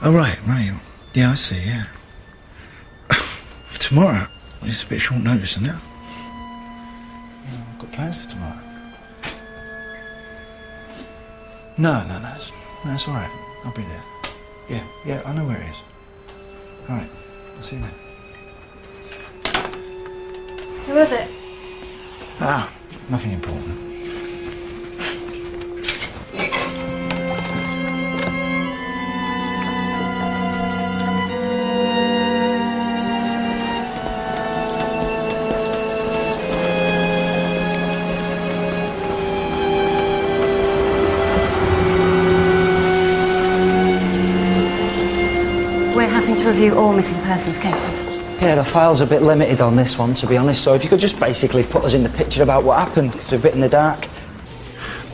Speaker 1: Oh, right, right. Yeah, I see, yeah. for tomorrow? It's a bit short notice, isn't it? Yeah, I've got plans for tomorrow. No, no, no. It's, no, it's all right. I'll be there. Yeah, yeah, I know where it is. All right. I'll see you then.
Speaker 2: Who was it?
Speaker 1: Ah, nothing important.
Speaker 15: Review all missing persons cases.
Speaker 16: Yeah, the file's a bit limited on this one, to be honest. So if you could just basically put us in the picture about what happened, 'cause we're a bit in the dark.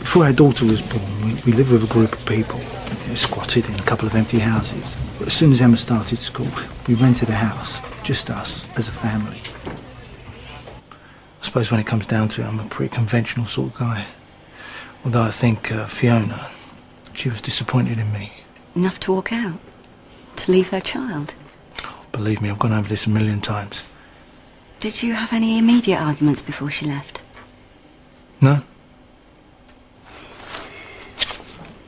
Speaker 1: Before our daughter was born, we, we lived with a group of people, you know, squatted in a couple of empty houses. But as soon as Emma started school, we rented a house, just us, as a family. I suppose when it comes down to it, I'm a pretty conventional sort of guy. Although I think uh, Fiona, she was disappointed in me.
Speaker 15: Enough to walk out? To leave her child?
Speaker 1: Believe me, I've gone over this a million times.
Speaker 15: Did you have any immediate arguments before she left?
Speaker 1: No?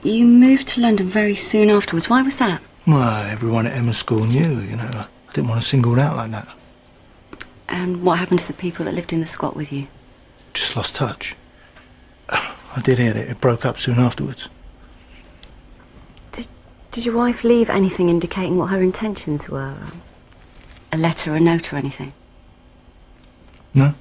Speaker 15: You moved to London very soon afterwards. Why was that?
Speaker 1: Well, everyone at Emma's school knew, you know. I didn't want to single it out like that.
Speaker 15: And what happened to the people that lived in the squat with you?
Speaker 1: Just lost touch. I did hear that it broke up soon afterwards.
Speaker 15: Did your wife leave anything indicating what her intentions were? A letter, a note, or anything?
Speaker 1: No?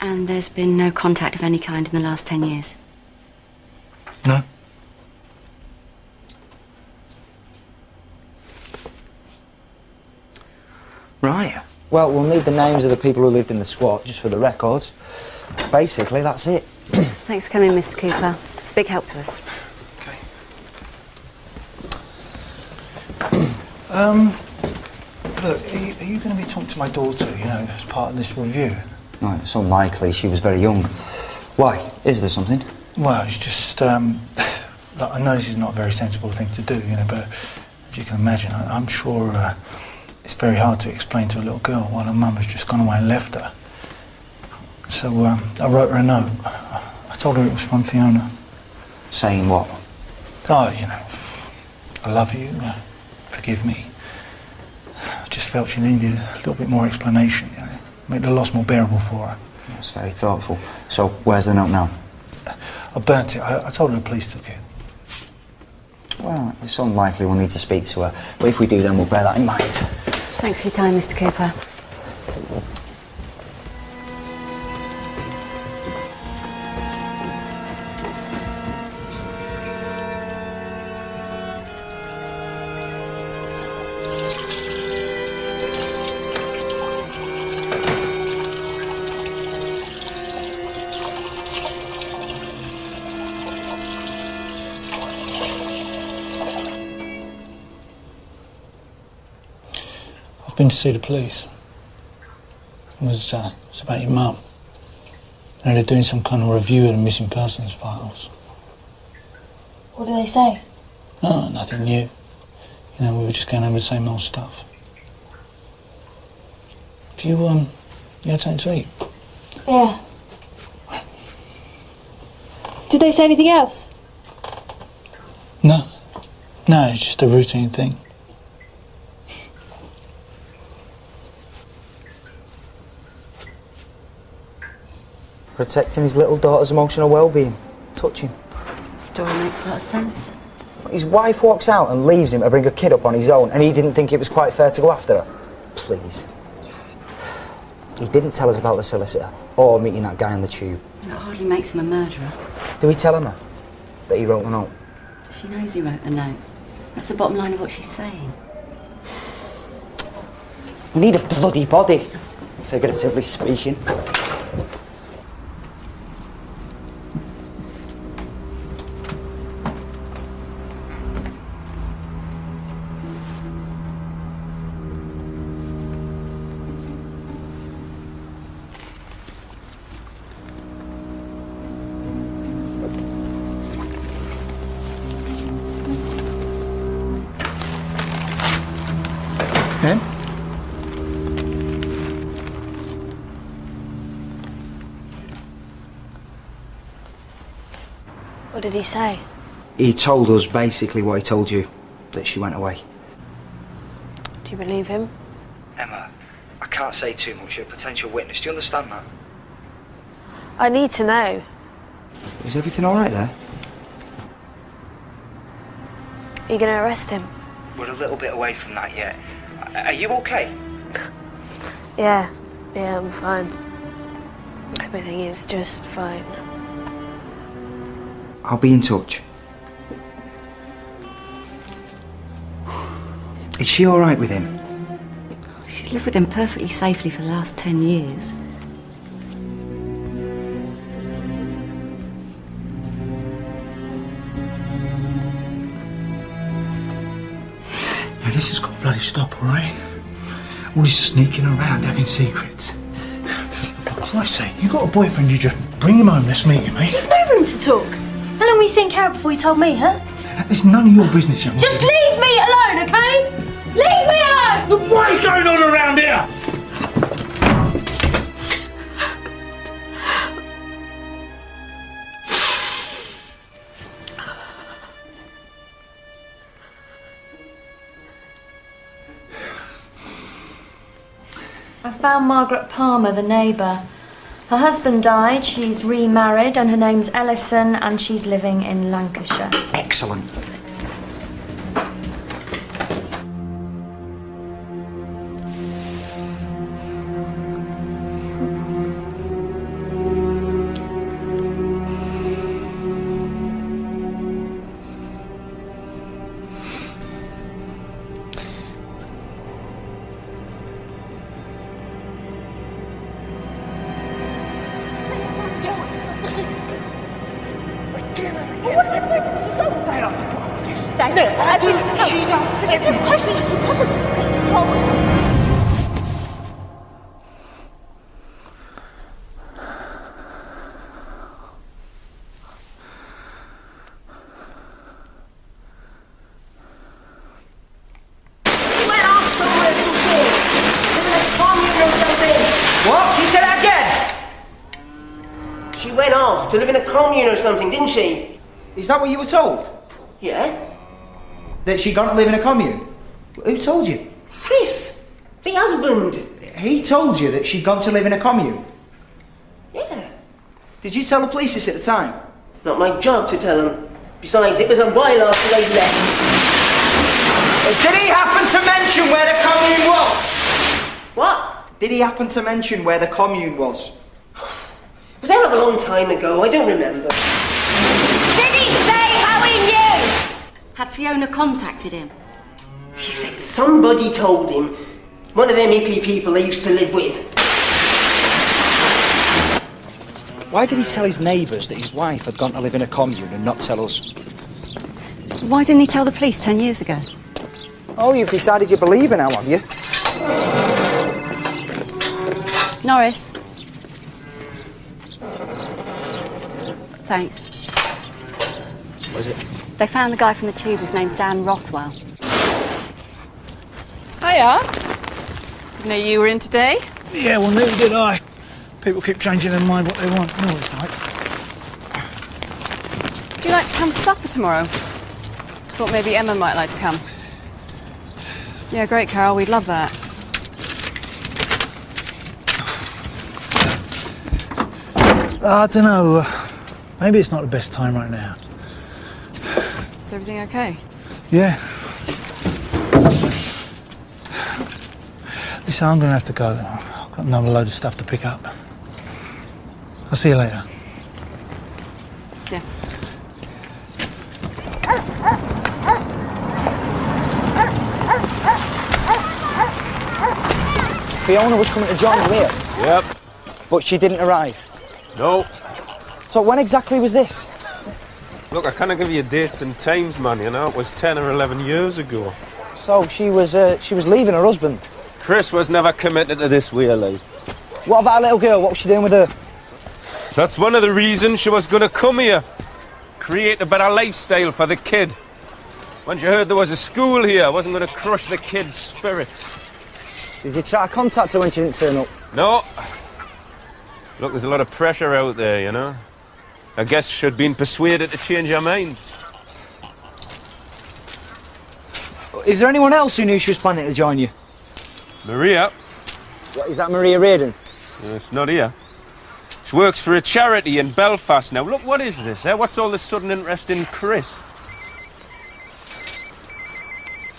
Speaker 15: And there's been no contact of any kind in the last ten years?
Speaker 1: No?
Speaker 16: Right. Well, we'll need the names of the people who lived in the squat, just for the records. Basically, that's it.
Speaker 15: Thanks for coming, Mr. Cooper. It's a big help to us.
Speaker 1: Um, look, are you, you going to be talking to my daughter, you know, as part of this review?
Speaker 16: No, it's unlikely. She was very young. Why? Is there something?
Speaker 1: Well, it's just, um, look, I know this is not a very sensible thing to do, you know, but as you can imagine, I, I'm sure uh, it's very hard to explain to a little girl while her mum has just gone away and left her. So um, I wrote her a note. I told her it was from Fiona.
Speaker 16: Saying what?
Speaker 1: Oh, you know, I love you, uh, forgive me. I felt she needed a little bit more explanation, you know, make the loss more bearable for her.
Speaker 16: That's very thoughtful. So, where's the note now?
Speaker 1: I burnt it. I, I told her the police took it.
Speaker 16: Well, it's unlikely we'll need to speak to her. But if we do, then we'll bear that in mind.
Speaker 15: Thanks for your time, Mr. Cooper.
Speaker 1: See the police. It was, uh, was about your mum. Know, they're doing some kind of review of the missing persons files.
Speaker 2: What do they say?
Speaker 1: Oh, nothing new. You know, we were just going over the same old stuff. Have you, um, you had something to eat?
Speaker 2: Yeah. Did they say anything else?
Speaker 1: No. No, it's just a routine thing.
Speaker 16: Protecting his little daughter's emotional well-being. Touching.
Speaker 15: Story makes a lot of sense.
Speaker 16: His wife walks out and leaves him to bring a kid up on his own, and he didn't think it was quite fair to go after her. Please. He didn't tell us about the solicitor or meeting that guy on the tube.
Speaker 15: That hardly makes him a murderer.
Speaker 16: Do we tell Emma that he wrote the note?
Speaker 15: She knows he wrote the note. That's the bottom line of what she's saying.
Speaker 16: We need a bloody body, figuratively speaking.
Speaker 2: What did he say?
Speaker 16: He told us basically what he told you, that she went away.
Speaker 2: Do you believe him?
Speaker 16: Emma, I can't say too much. You're a potential witness. Do you understand that?
Speaker 2: I need to know.
Speaker 16: Is everything all right there?
Speaker 2: Are you going to arrest him?
Speaker 16: We're a little bit away from that yet. Are you okay?
Speaker 2: Yeah. Yeah, I'm fine. Everything is just fine.
Speaker 16: I'll be in touch. Is she all right with him?
Speaker 15: She's lived with him perfectly safely for the last ten years.
Speaker 1: Now, this has got to bloody stop, all right? All this sneaking around, having secrets. For Christ's sake, you got a boyfriend, you just bring him home, let's meet him, eh?
Speaker 21: There's no room to talk. How long were you seeing Carol before you told me, huh?
Speaker 1: It's none of your business, young
Speaker 21: Just leave me alone, okay? Leave me alone!
Speaker 1: Look, what is going on around here?
Speaker 2: I found Margaret Palmer, the neighbour. Her husband died, she's remarried, and her name's Ellison, and she's living in Lancashire.
Speaker 16: Excellent.
Speaker 22: Commune or something, didn't she?
Speaker 16: Is that what you were told?
Speaker 22: Yeah.
Speaker 16: That she'd gone to live in a commune? Who told you?
Speaker 22: Chris, the husband.
Speaker 16: He told you that she'd gone to live in a commune?
Speaker 22: Yeah.
Speaker 16: Did you tell the police this at the time?
Speaker 22: Not my job to tell them. Besides, it was a while after they left.
Speaker 16: Did he happen to mention where the commune was?
Speaker 22: What?
Speaker 16: Did he happen to mention where the commune was?
Speaker 22: It was a hell of a long time ago. I don't remember.
Speaker 15: Did he say how he knew? Had Fiona contacted him?
Speaker 22: He said somebody told him. One of them hippie people he used to live with.
Speaker 16: Why did he tell his neighbours that his wife had gone to live in a commune and not tell us?
Speaker 15: Why didn't he tell the police ten years ago?
Speaker 16: Oh, you've decided you believe in now, have you?
Speaker 15: Norris. Thanks.
Speaker 16: Was it?
Speaker 15: They found the guy from the tube. His name's Dan Rothwell.
Speaker 18: Hiya. Didn't know you were in today.
Speaker 1: Yeah, well, neither did I. People keep changing their mind what they want. You know what it's like.
Speaker 18: Would you like to come for supper tomorrow? Thought maybe Emma might like to come. Yeah, great, Carol. We'd love that.
Speaker 1: I don't know. Uh, Maybe it's not the best time right now.
Speaker 18: Is everything okay?
Speaker 1: Yeah. Listen, I'm going to have to go. I've got another load of stuff to pick up. I'll see you later.
Speaker 18: Yeah.
Speaker 16: Fiona was coming to join me here,
Speaker 5: Yep.
Speaker 16: but she didn't arrive.
Speaker 5: No.
Speaker 16: So when exactly was this?
Speaker 5: Look, I can't give you dates and times, man. You know, it was ten or eleven years ago.
Speaker 16: So she was uh, she was leaving her husband.
Speaker 5: Chris was never committed to this like.
Speaker 16: What about a little girl? What was she doing with her?
Speaker 5: That's one of the reasons she was going to come here. Create a better lifestyle for the kid. When she heard there was a school here, I wasn't going to crush the kid's spirit.
Speaker 16: Did you try to contact her when she didn't turn up?
Speaker 5: No. Look, there's a lot of pressure out there, you know. I guess she'd been persuaded to change her mind.
Speaker 16: Is there anyone else who knew she was planning to join you?
Speaker 5: Maria,
Speaker 16: What, is that Maria Reardon?
Speaker 5: uh, it's not here. She works for a charity in Belfast now. Look, what is this? Eh? What's all this sudden interest in Chris?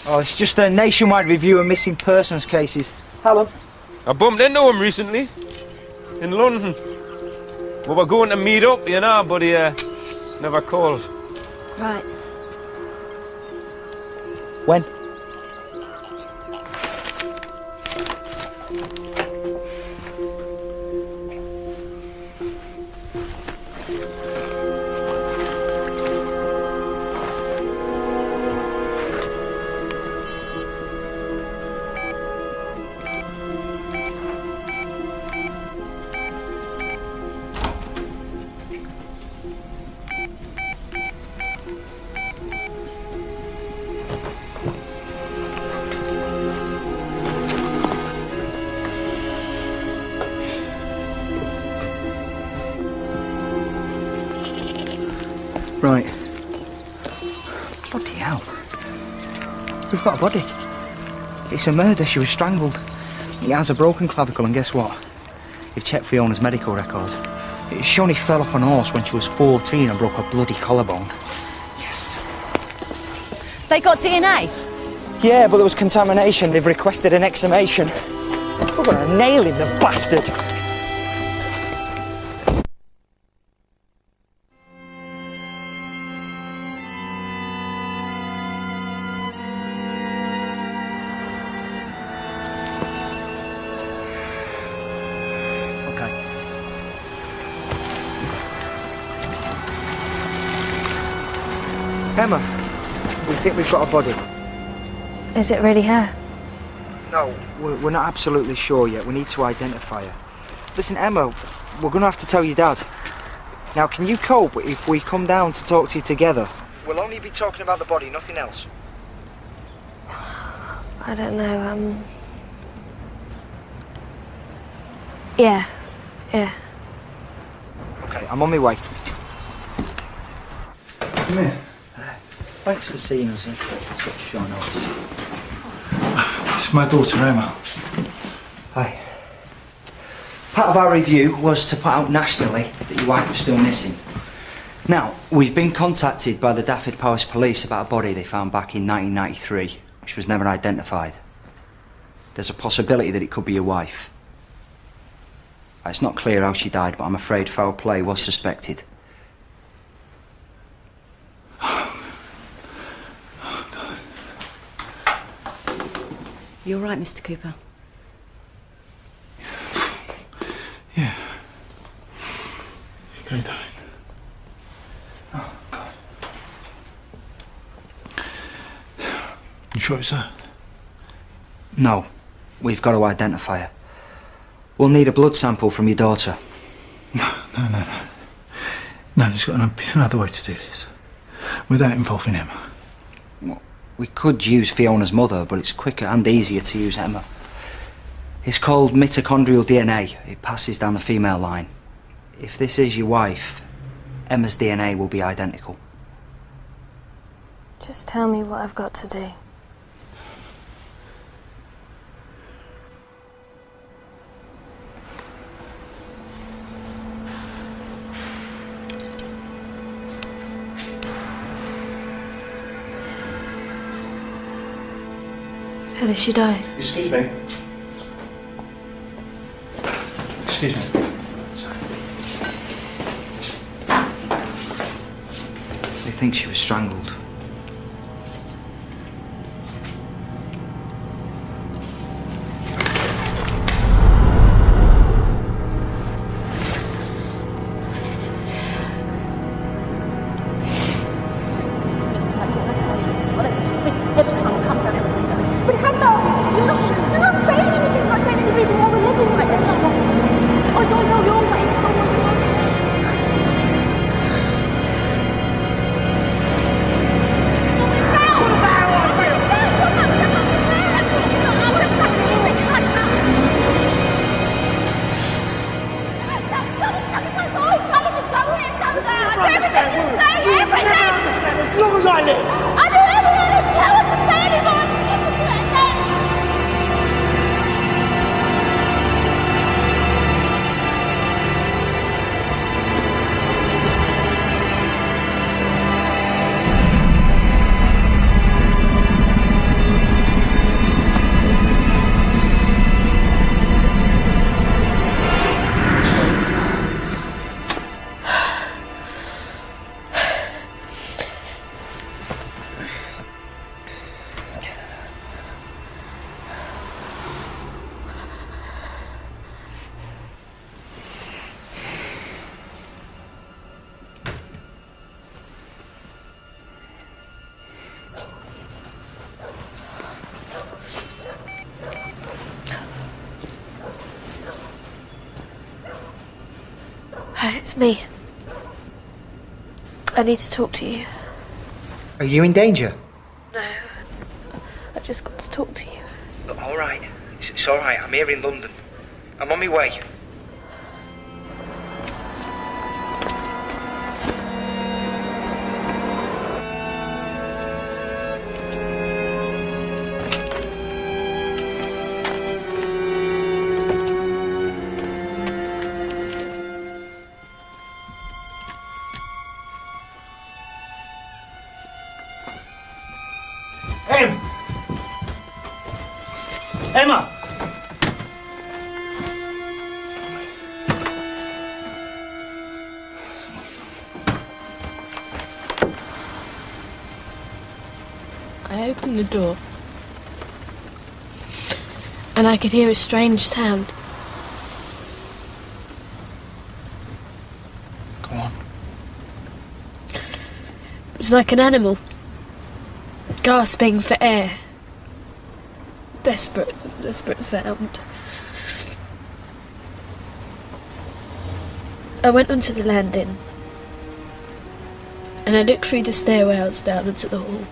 Speaker 16: Oh, it's just a nationwide review of missing persons cases. Hello.
Speaker 5: I bumped into him recently in London. We were going to meet up, you know, but he uh, never called.
Speaker 15: Right.
Speaker 16: When? We've got a body. It's a murder. She was strangled. He has a broken clavicle, and guess what? You've checked Fiona's medical records. She only fell off an horse when she was 14 and broke her bloody collarbone. Yes.
Speaker 13: They got DNA.
Speaker 16: Yeah, but there was contamination. They've requested an exhumation. We're gonna nail him, the bastard. Think we've got a body.
Speaker 2: Is it really her?
Speaker 16: No, we're, we're not absolutely sure yet. We need to identify her. Listen, Emma, we're going to have to tell your dad. Now, can you cope if we come down to talk to you together? We'll only be talking about the body, nothing else.
Speaker 2: I don't know, um. Yeah, yeah.
Speaker 16: Okay, I'm on my way.
Speaker 1: Come here.
Speaker 16: Thanks for seeing us such short notice.
Speaker 1: It's my daughter Emma.
Speaker 16: Hi. Part of our review was to put out nationally that your wife was still missing. Now, we've been contacted by the Dyfed-Powys Police about a body they found back in 1993, which was never identified. There's a possibility that it could be your wife. It's not clear how she died, but I'm afraid foul play was suspected.
Speaker 13: You're right, Mr. Cooper.
Speaker 1: Yeah. Okay, darling. Oh, you sure it's her?
Speaker 16: No, we've got to identify her. We'll need a blood sample from your daughter.
Speaker 1: No, no, no. No, there's got an- another way to do this. Without involving Emma.
Speaker 16: We could use Fiona's mother, but it's quicker and easier to use Emma. It's called mitochondrial DNA. It passes down the female line. If this is your wife, Emma's DNA will be identical.
Speaker 2: Just tell me what I've got to do. How did she die?
Speaker 1: Excuse me. Excuse me.
Speaker 16: They think she was strangled.
Speaker 21: I
Speaker 2: need to talk to you.
Speaker 16: Are you in danger?
Speaker 2: I opened the door. And I could hear a strange sound.
Speaker 16: Go on.
Speaker 2: It was like an animal. Gasping for air. Desperate, desperate sound. I went onto the landing. And I looked through the stairwells down into the hall.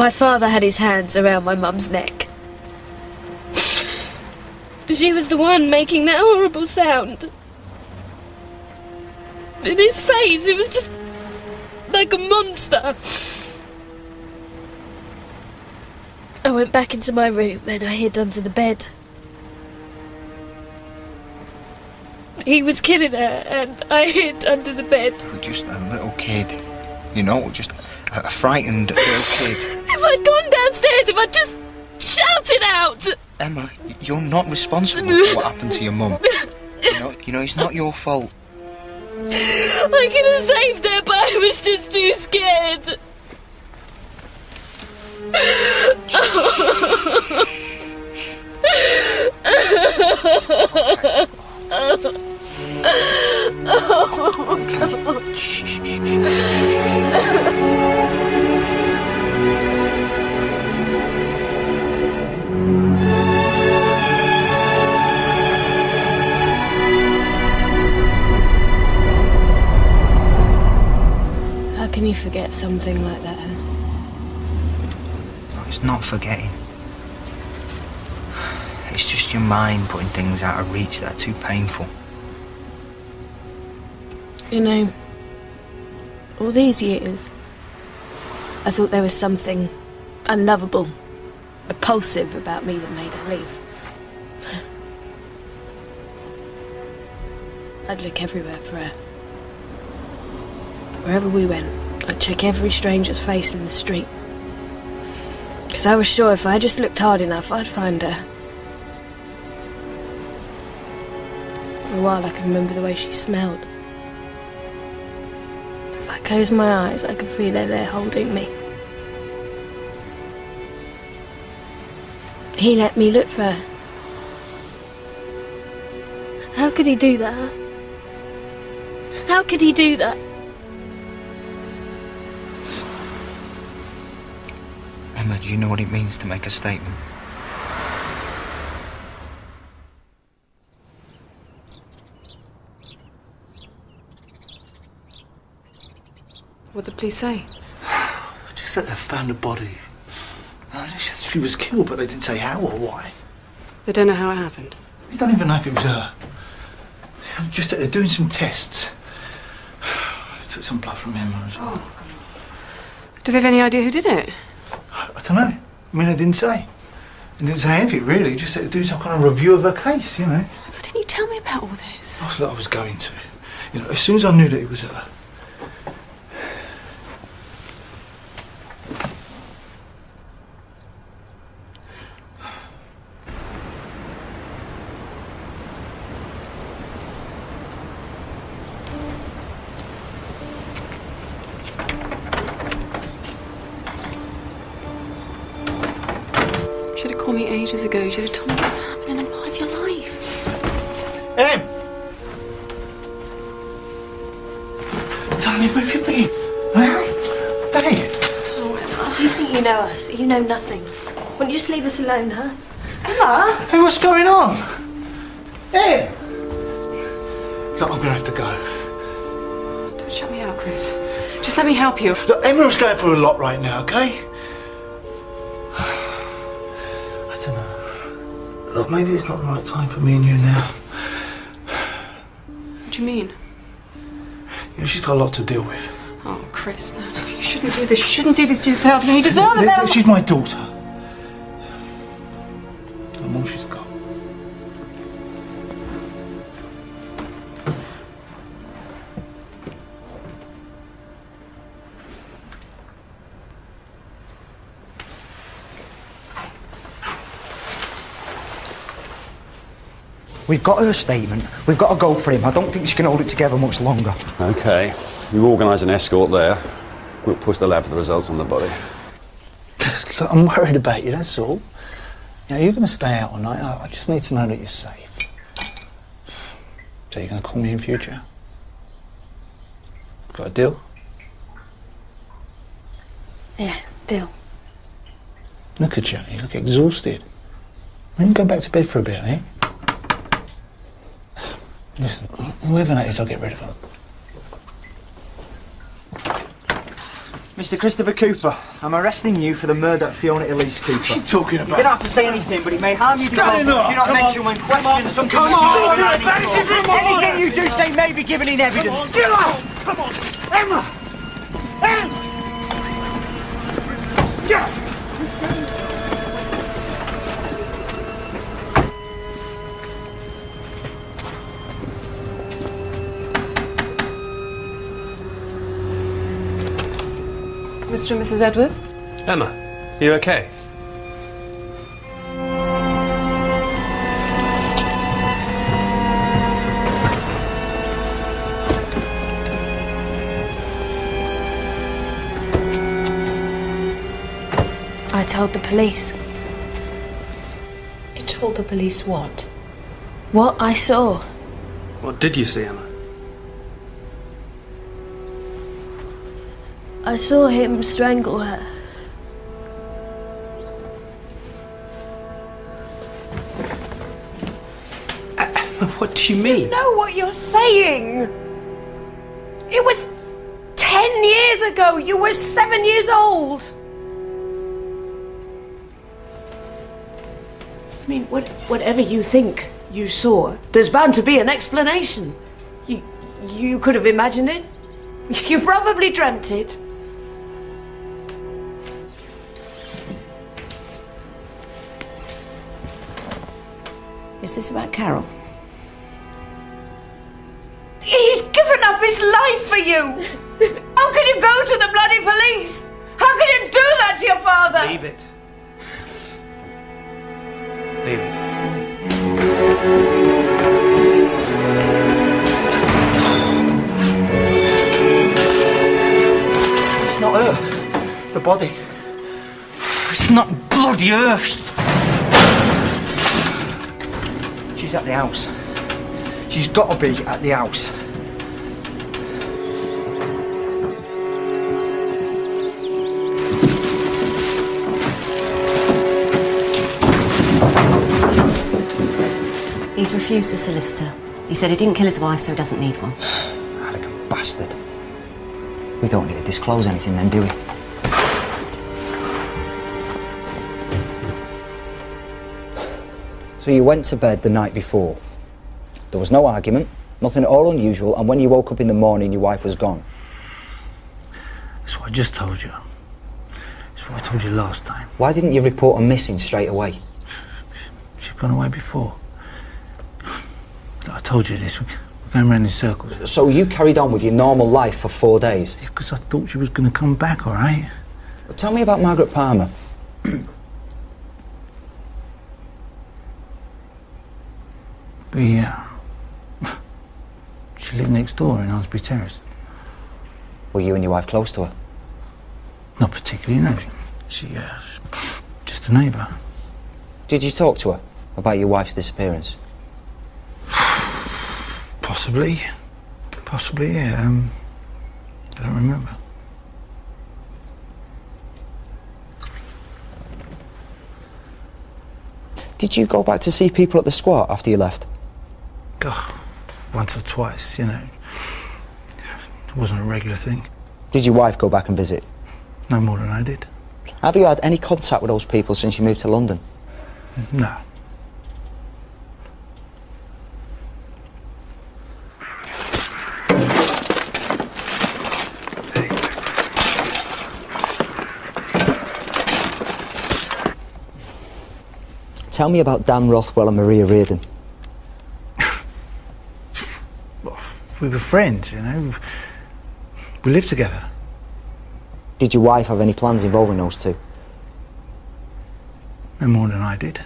Speaker 2: My father had his hands around my mum's neck. She was the one making that horrible sound. In his face, it was just like a monster. I went back into my room and I hid under the bed. He was killing her and I hid under the bed.
Speaker 16: You're just a little kid. You know, just a frightened little kid.
Speaker 2: If I'd gone downstairs, if I'd just shouted out.
Speaker 16: Emma, you're not responsible for what happened to your mum. You know, you know, it's not your fault.
Speaker 2: I could have saved her, but I was just too scared. How can you forget something like that?
Speaker 16: No, it's not forgetting. It's just your mind putting things out of reach that are too painful.
Speaker 2: You know, all these years, I thought there was something unlovable, repulsive about me that made her leave. I'd look everywhere for her. Wherever we went, I'd check every stranger's face in the street. Because I was sure if I just looked hard enough, I'd find her. For a while, I could remember the way she smelled. If I closed my eyes, I could feel her there holding me. He let me look for her. How could he do that? How could he do that?
Speaker 16: Emma, do you know what it means to make a statement?
Speaker 4: What did the police say?
Speaker 1: Just that they found a body. She was killed, but they didn't say how or why.
Speaker 4: They don't know how it happened.
Speaker 1: We don't even know if it was her. Just that they're doing some tests. I Took some blood from Emma as well. Oh.
Speaker 4: Do they have any idea who did it?
Speaker 1: I don't know. I mean, I didn't say. They didn't say anything really. Just that they're doing some kind of review of her case, you know.
Speaker 4: Why didn't you tell me about all this?
Speaker 1: That's what I was going to. You know, as soon as I knew that it was her.
Speaker 2: Nothing. Wouldn't you just leave us alone, huh? Emma!
Speaker 1: Hey, what's going on? Em! Look, I'm gonna have to go.
Speaker 18: Don't shut me out, Chris. Just let me help you.
Speaker 1: Look, Emma's going through a lot right now, okay? I don't know. Look, maybe it's not the right time for me and you now.
Speaker 18: What do you mean?
Speaker 1: You know, she's got a lot to deal with.
Speaker 18: Oh, Chris, no, no, you shouldn't do this. You shouldn't do this to yourself. You deserve it.
Speaker 1: Look, She's my daughter. And all she's got.
Speaker 16: We've got her statement. We've got to go for him. I don't think she can hold it together much longer.
Speaker 20: Okay. You organise an escort there. We'll push the lab for the results on the body.
Speaker 1: Look, I'm worried about you, that's all. You know, you're going to stay out all night. I, I just need to know that you're safe. So you're going to call me in future? Got a deal?
Speaker 2: Yeah, deal.
Speaker 1: Look at you. You look exhausted. Why don't you go back to bed for a bit, eh? Listen, whoever that is, I'll get rid of him.
Speaker 16: Mr. Christopher Cooper, I'm arresting you for the murder of Fiona Elise Cooper.
Speaker 1: What are you talking about?
Speaker 16: You don't have to say anything, but it may harm you because you don't
Speaker 1: Come
Speaker 16: mention
Speaker 1: on.
Speaker 16: when questioned something
Speaker 1: Come on. Come on.
Speaker 16: Anything you do say may be given in evidence.
Speaker 1: Come on. Come on. Emma! Emma! Yeah!
Speaker 18: Mr. and Mrs. Edwards?
Speaker 8: Emma, you okay?
Speaker 2: I told the police.
Speaker 9: You told the police what?
Speaker 2: What I saw.
Speaker 8: What did you see, Emma?
Speaker 2: I saw him strangle her.
Speaker 22: What do you mean?
Speaker 9: I know what you're saying. It was ten years ago. You were seven years old. I mean, what, whatever you think you saw, there's bound to be an explanation. You, you could have imagined it. You probably dreamt it. Is this about Carol? He's given up his life for you. How can you go to the bloody police? How can you do that to your father?
Speaker 8: Leave it. Leave it.
Speaker 16: It's not her. The body. It's not bloody her. She's at the house. She's got to be at the house.
Speaker 15: He's refused a solicitor. He said he didn't kill his wife, so he doesn't need one.
Speaker 16: Arrogant bastard. We don't need to disclose anything then, do we? So you went to bed the night before. There was no argument, nothing at all unusual, and when you woke up in the morning, your wife was gone.
Speaker 1: That's what I just told you. That's what I told you last time.
Speaker 16: Why didn't you report her missing straight away?
Speaker 1: She'd gone away before. I told you this. We're going round in circles.
Speaker 16: So you carried on with your normal life for four days?
Speaker 1: Because I thought she was going to come back, all right?
Speaker 16: Well, Tell me about Margaret Palmer.
Speaker 1: We, uh, she lived next door in Osbury Terrace.
Speaker 16: Were you and your wife close to her?
Speaker 1: Not particularly, no. She, uh, just a neighbour.
Speaker 16: Did you talk to her about your wife's disappearance?
Speaker 1: Possibly. Possibly, yeah. Um, I don't remember.
Speaker 16: Did you go back to see people at the squat after you left?
Speaker 1: Once or twice, you know. It wasn't a regular thing.
Speaker 16: Did your wife go back and visit?
Speaker 1: No more than I did.
Speaker 16: Have you had any contact with those people since you moved to London?
Speaker 1: No.
Speaker 16: Tell me about Dan Rothwell and Maria Reardon.
Speaker 1: We were friends, you know. We lived together.
Speaker 16: Did your wife have any plans involving those two?
Speaker 1: No more than I did.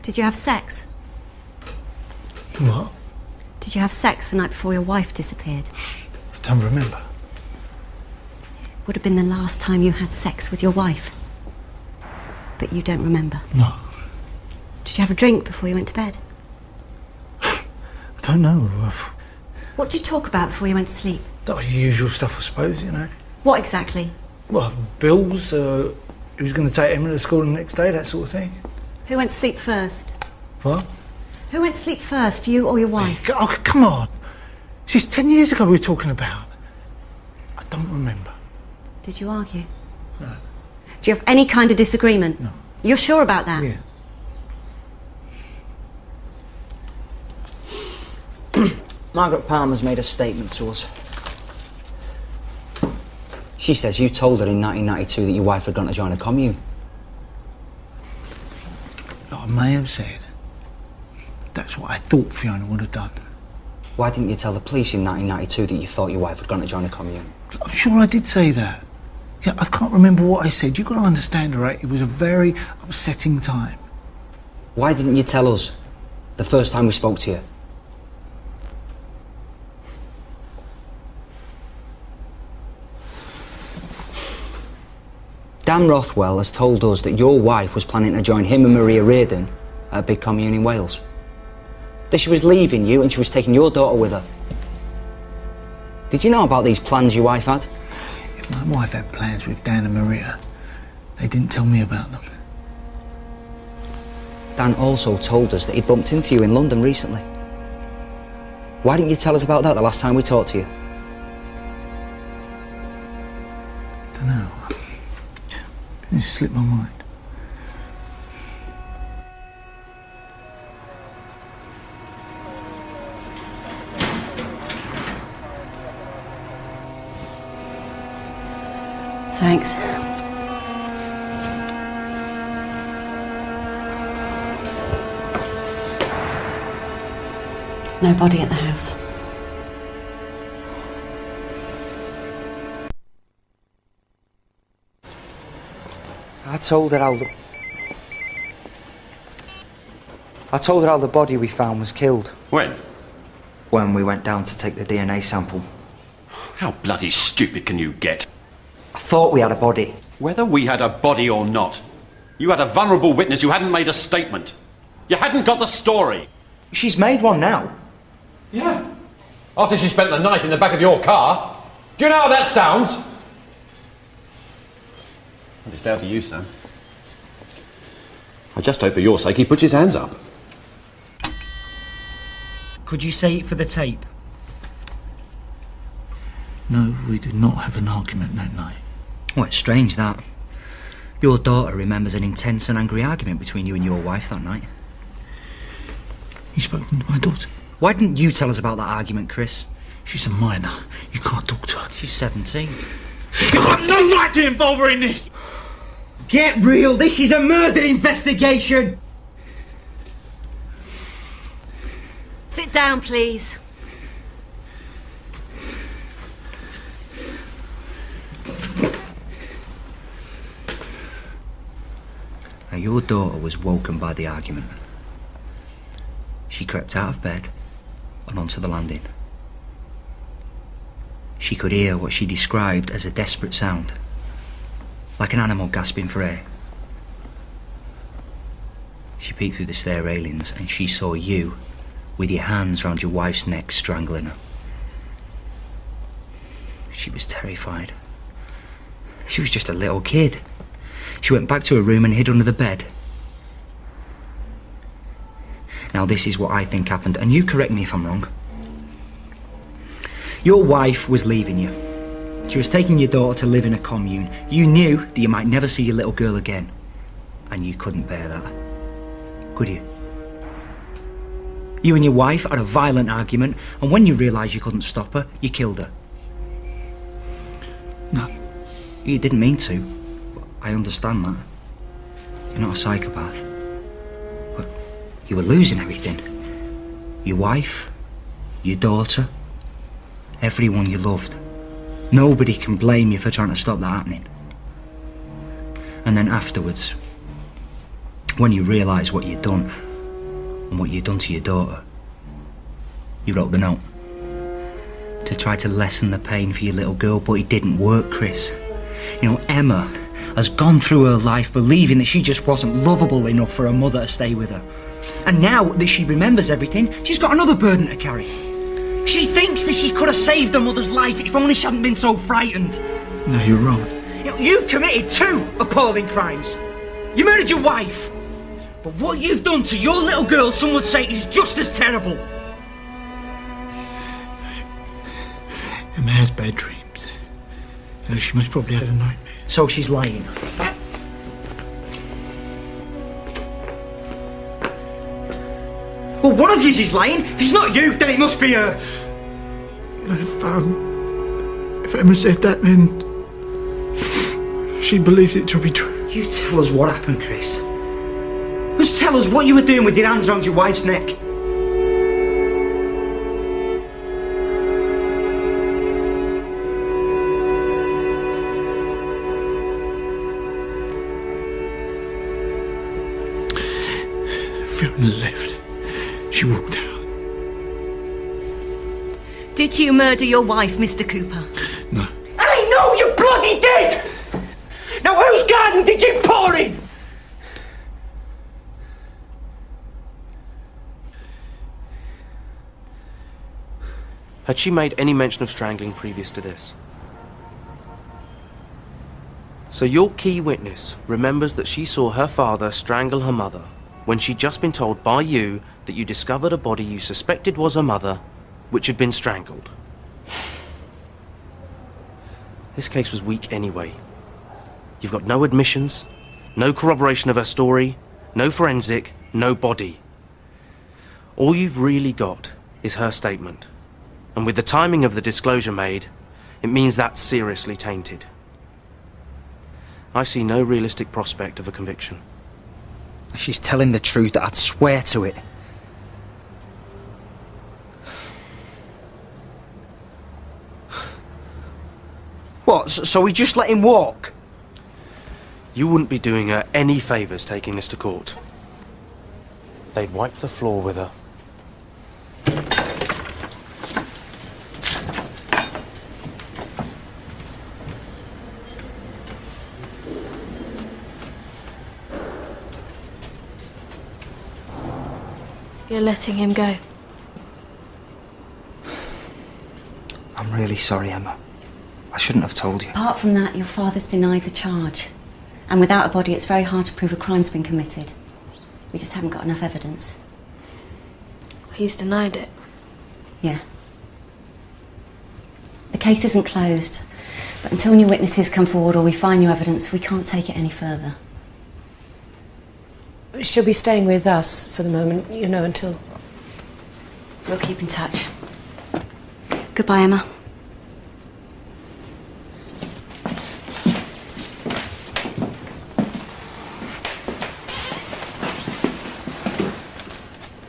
Speaker 15: Did you have sex?
Speaker 1: What?
Speaker 15: Did you have sex the night before your wife disappeared?
Speaker 1: I don't remember.
Speaker 15: Would have been the last time you had sex with your wife. But you don't remember.
Speaker 1: No.
Speaker 15: Did you have a drink before you went to bed?
Speaker 1: I don't know.
Speaker 15: What did you talk about before you went to sleep?
Speaker 1: The usual stuff, I suppose, you know.
Speaker 15: What exactly?
Speaker 1: Well, bills, uh, who's going to take Emma to school the next day, that sort of thing.
Speaker 15: Who went to sleep first?
Speaker 1: What?
Speaker 15: Who went to sleep first, you or your wife?
Speaker 1: Oh, come on. She's ten years ago we were talking about. I don't remember.
Speaker 15: Did you argue?
Speaker 1: No.
Speaker 15: Do you have any kind of disagreement?
Speaker 1: No.
Speaker 15: You're sure about that?
Speaker 1: Yeah.
Speaker 16: Margaret Palmer's made a statement to us. She says you told her in 1992 that your wife had gone to join a commune.
Speaker 1: I may have said. That's what I thought Fiona would have done.
Speaker 16: Why didn't you tell the police in 1992 that you thought your wife had gone to join a commune?
Speaker 1: I'm sure I did say that. Yeah, I can't remember what I said. You've got to understand, right? It was a very upsetting time.
Speaker 16: Why didn't you tell us the first time we spoke to you? Dan Rothwell has told us that your wife was planning to join him and Maria Reardon at a big commune in Wales. That she was leaving you and she was taking your daughter with her. Did you know about these plans your wife had?
Speaker 1: My wife had plans with Dan and Maria, they didn't tell me about them.
Speaker 16: Dan also told us that he bumped into you in London recently. Why didn't you tell us about that the last time we talked to you?
Speaker 1: don't know. It slipped my mind.
Speaker 15: Thanks. No body at the house.
Speaker 16: I told her how the. I told her how the body we found was killed.
Speaker 20: When?
Speaker 16: When we went down to take the DNA sample.
Speaker 20: How bloody stupid can you get?
Speaker 16: I thought we had a body.
Speaker 20: Whether we had a body or not, you had a vulnerable witness who hadn't made a statement. You hadn't got the story.
Speaker 16: She's made one now.
Speaker 20: Yeah. After she spent the night in the back of your car. Do you know how that sounds? It's down to you, Sam. I just hope for your sake he puts his hands up.
Speaker 16: Could you say it for the tape?
Speaker 1: No, we did not have an argument that night.
Speaker 16: Well, it's strange that. Your daughter remembers an intense and angry argument between you and your wife that night.
Speaker 1: He's spoken to my daughter.
Speaker 16: Why didn't you tell us about that argument, Chris?
Speaker 1: She's a minor. You can't talk to her.
Speaker 16: She's 17.
Speaker 23: You've got no right to involve her in this!
Speaker 16: Get real! This is a murder investigation!
Speaker 15: Sit down, please.
Speaker 16: Now, your daughter was woken by the argument. She crept out of bed and onto the landing. She could hear what she described as a desperate sound, like an animal gasping for air. She peeked through the stair railings and she saw you with your hands round your wife's neck, strangling her. She was terrified. She was just a little kid. She went back to her room and hid under the bed. Now, this is what I think happened, and you correct me if I'm wrong. Your wife was leaving you. She was taking your daughter to live in a commune. You knew that you might never see your little girl again. And you couldn't bear that. Could you? You and your wife had a violent argument, and when you realised you couldn't stop her, you killed her.
Speaker 1: No.
Speaker 16: You didn't mean to. I understand that. You're not a psychopath. But you were losing everything. Your wife, your daughter, everyone you loved. Nobody can blame you for trying to stop that happening. And then afterwards, when you realise what you'd done, and what you'd done to your daughter, you wrote the note. To try to lessen the pain for your little girl, but it didn't work, Chris. You know, Emma has gone through her life believing that she just wasn't lovable enough for her mother to stay with her. And now that she remembers everything, she's got another burden to carry. She thinks that she could have saved her mother's life if only she hadn't been so frightened.
Speaker 1: No, you're wrong.
Speaker 16: You, committed two appalling crimes. You murdered your wife. But what you've done to your little girl, some would say, is just as terrible.
Speaker 1: Emma has bad dreams. You know, she most probably had a nightmare.
Speaker 16: So she's lying. Well, one of yous is lying. If it's not you, then it must be her.
Speaker 1: You know, if, um, if Emma said that, then she believes it to be true.
Speaker 16: You tell us what happened, Chris. Just tell us what you were doing with your hands around your wife's neck.
Speaker 13: Did you murder your wife, Mr. Cooper? No.
Speaker 16: I know you bloody did! Now whose garden did you pour in?
Speaker 19: Had she made any mention of strangling previous to this? So your key witness remembers that she saw her father strangle her mother when she'd just been told by you that you discovered a body you suspected was her mother, which had been strangled. This case was weak anyway. You've got no admissions, no corroboration of her story, no forensic, no body. All you've really got is her statement. And with the timing of the disclosure made, it means that's seriously tainted. I see no realistic prospect of a conviction.
Speaker 16: She's telling the truth, I'd swear to it. What, so we just let him walk?
Speaker 19: You wouldn't be doing her any favours taking this to court. They'd wipe the floor with her.
Speaker 2: You're letting him go.
Speaker 16: I'm really sorry, Emma. I shouldn't have told you.
Speaker 15: Apart from that, your father's denied the charge. And without a body, it's very hard to prove a crime's been committed. We just haven't got enough evidence.
Speaker 2: He's denied it.
Speaker 15: Yeah. The case isn't closed. But until new witnesses come forward or we find new evidence, we can't take it any further.
Speaker 24: She'll be staying with us for the moment, you know, until.
Speaker 15: We'll keep in touch. Goodbye, Emma.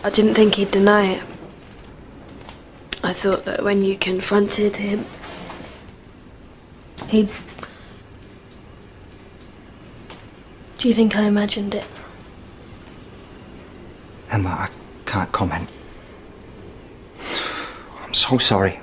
Speaker 2: I didn't think he'd deny it. I thought that when you confronted him, he'd. Do you think I imagined it?
Speaker 16: Emma, I can't comment. I'm so sorry.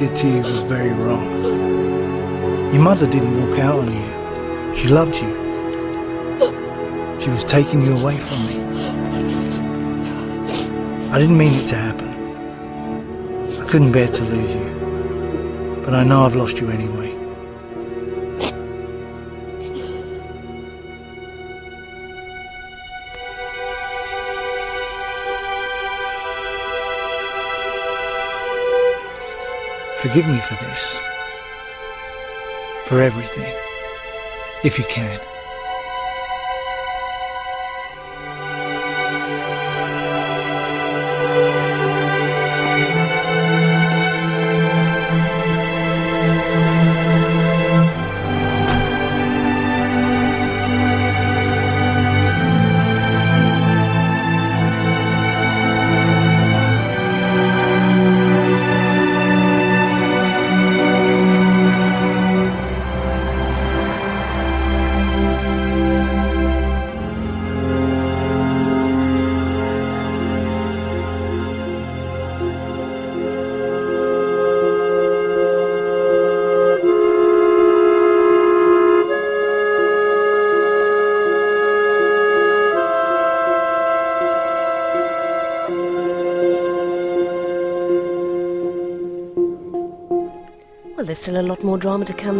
Speaker 1: Did to you was very wrong. Your mother didn't walk out on you. She loved you. She was taking you away from me. I didn't mean it to happen. I couldn't bear to lose you. But I know I've lost you anyway. Forgive me for this. For everything. If you can.
Speaker 24: Drama to come.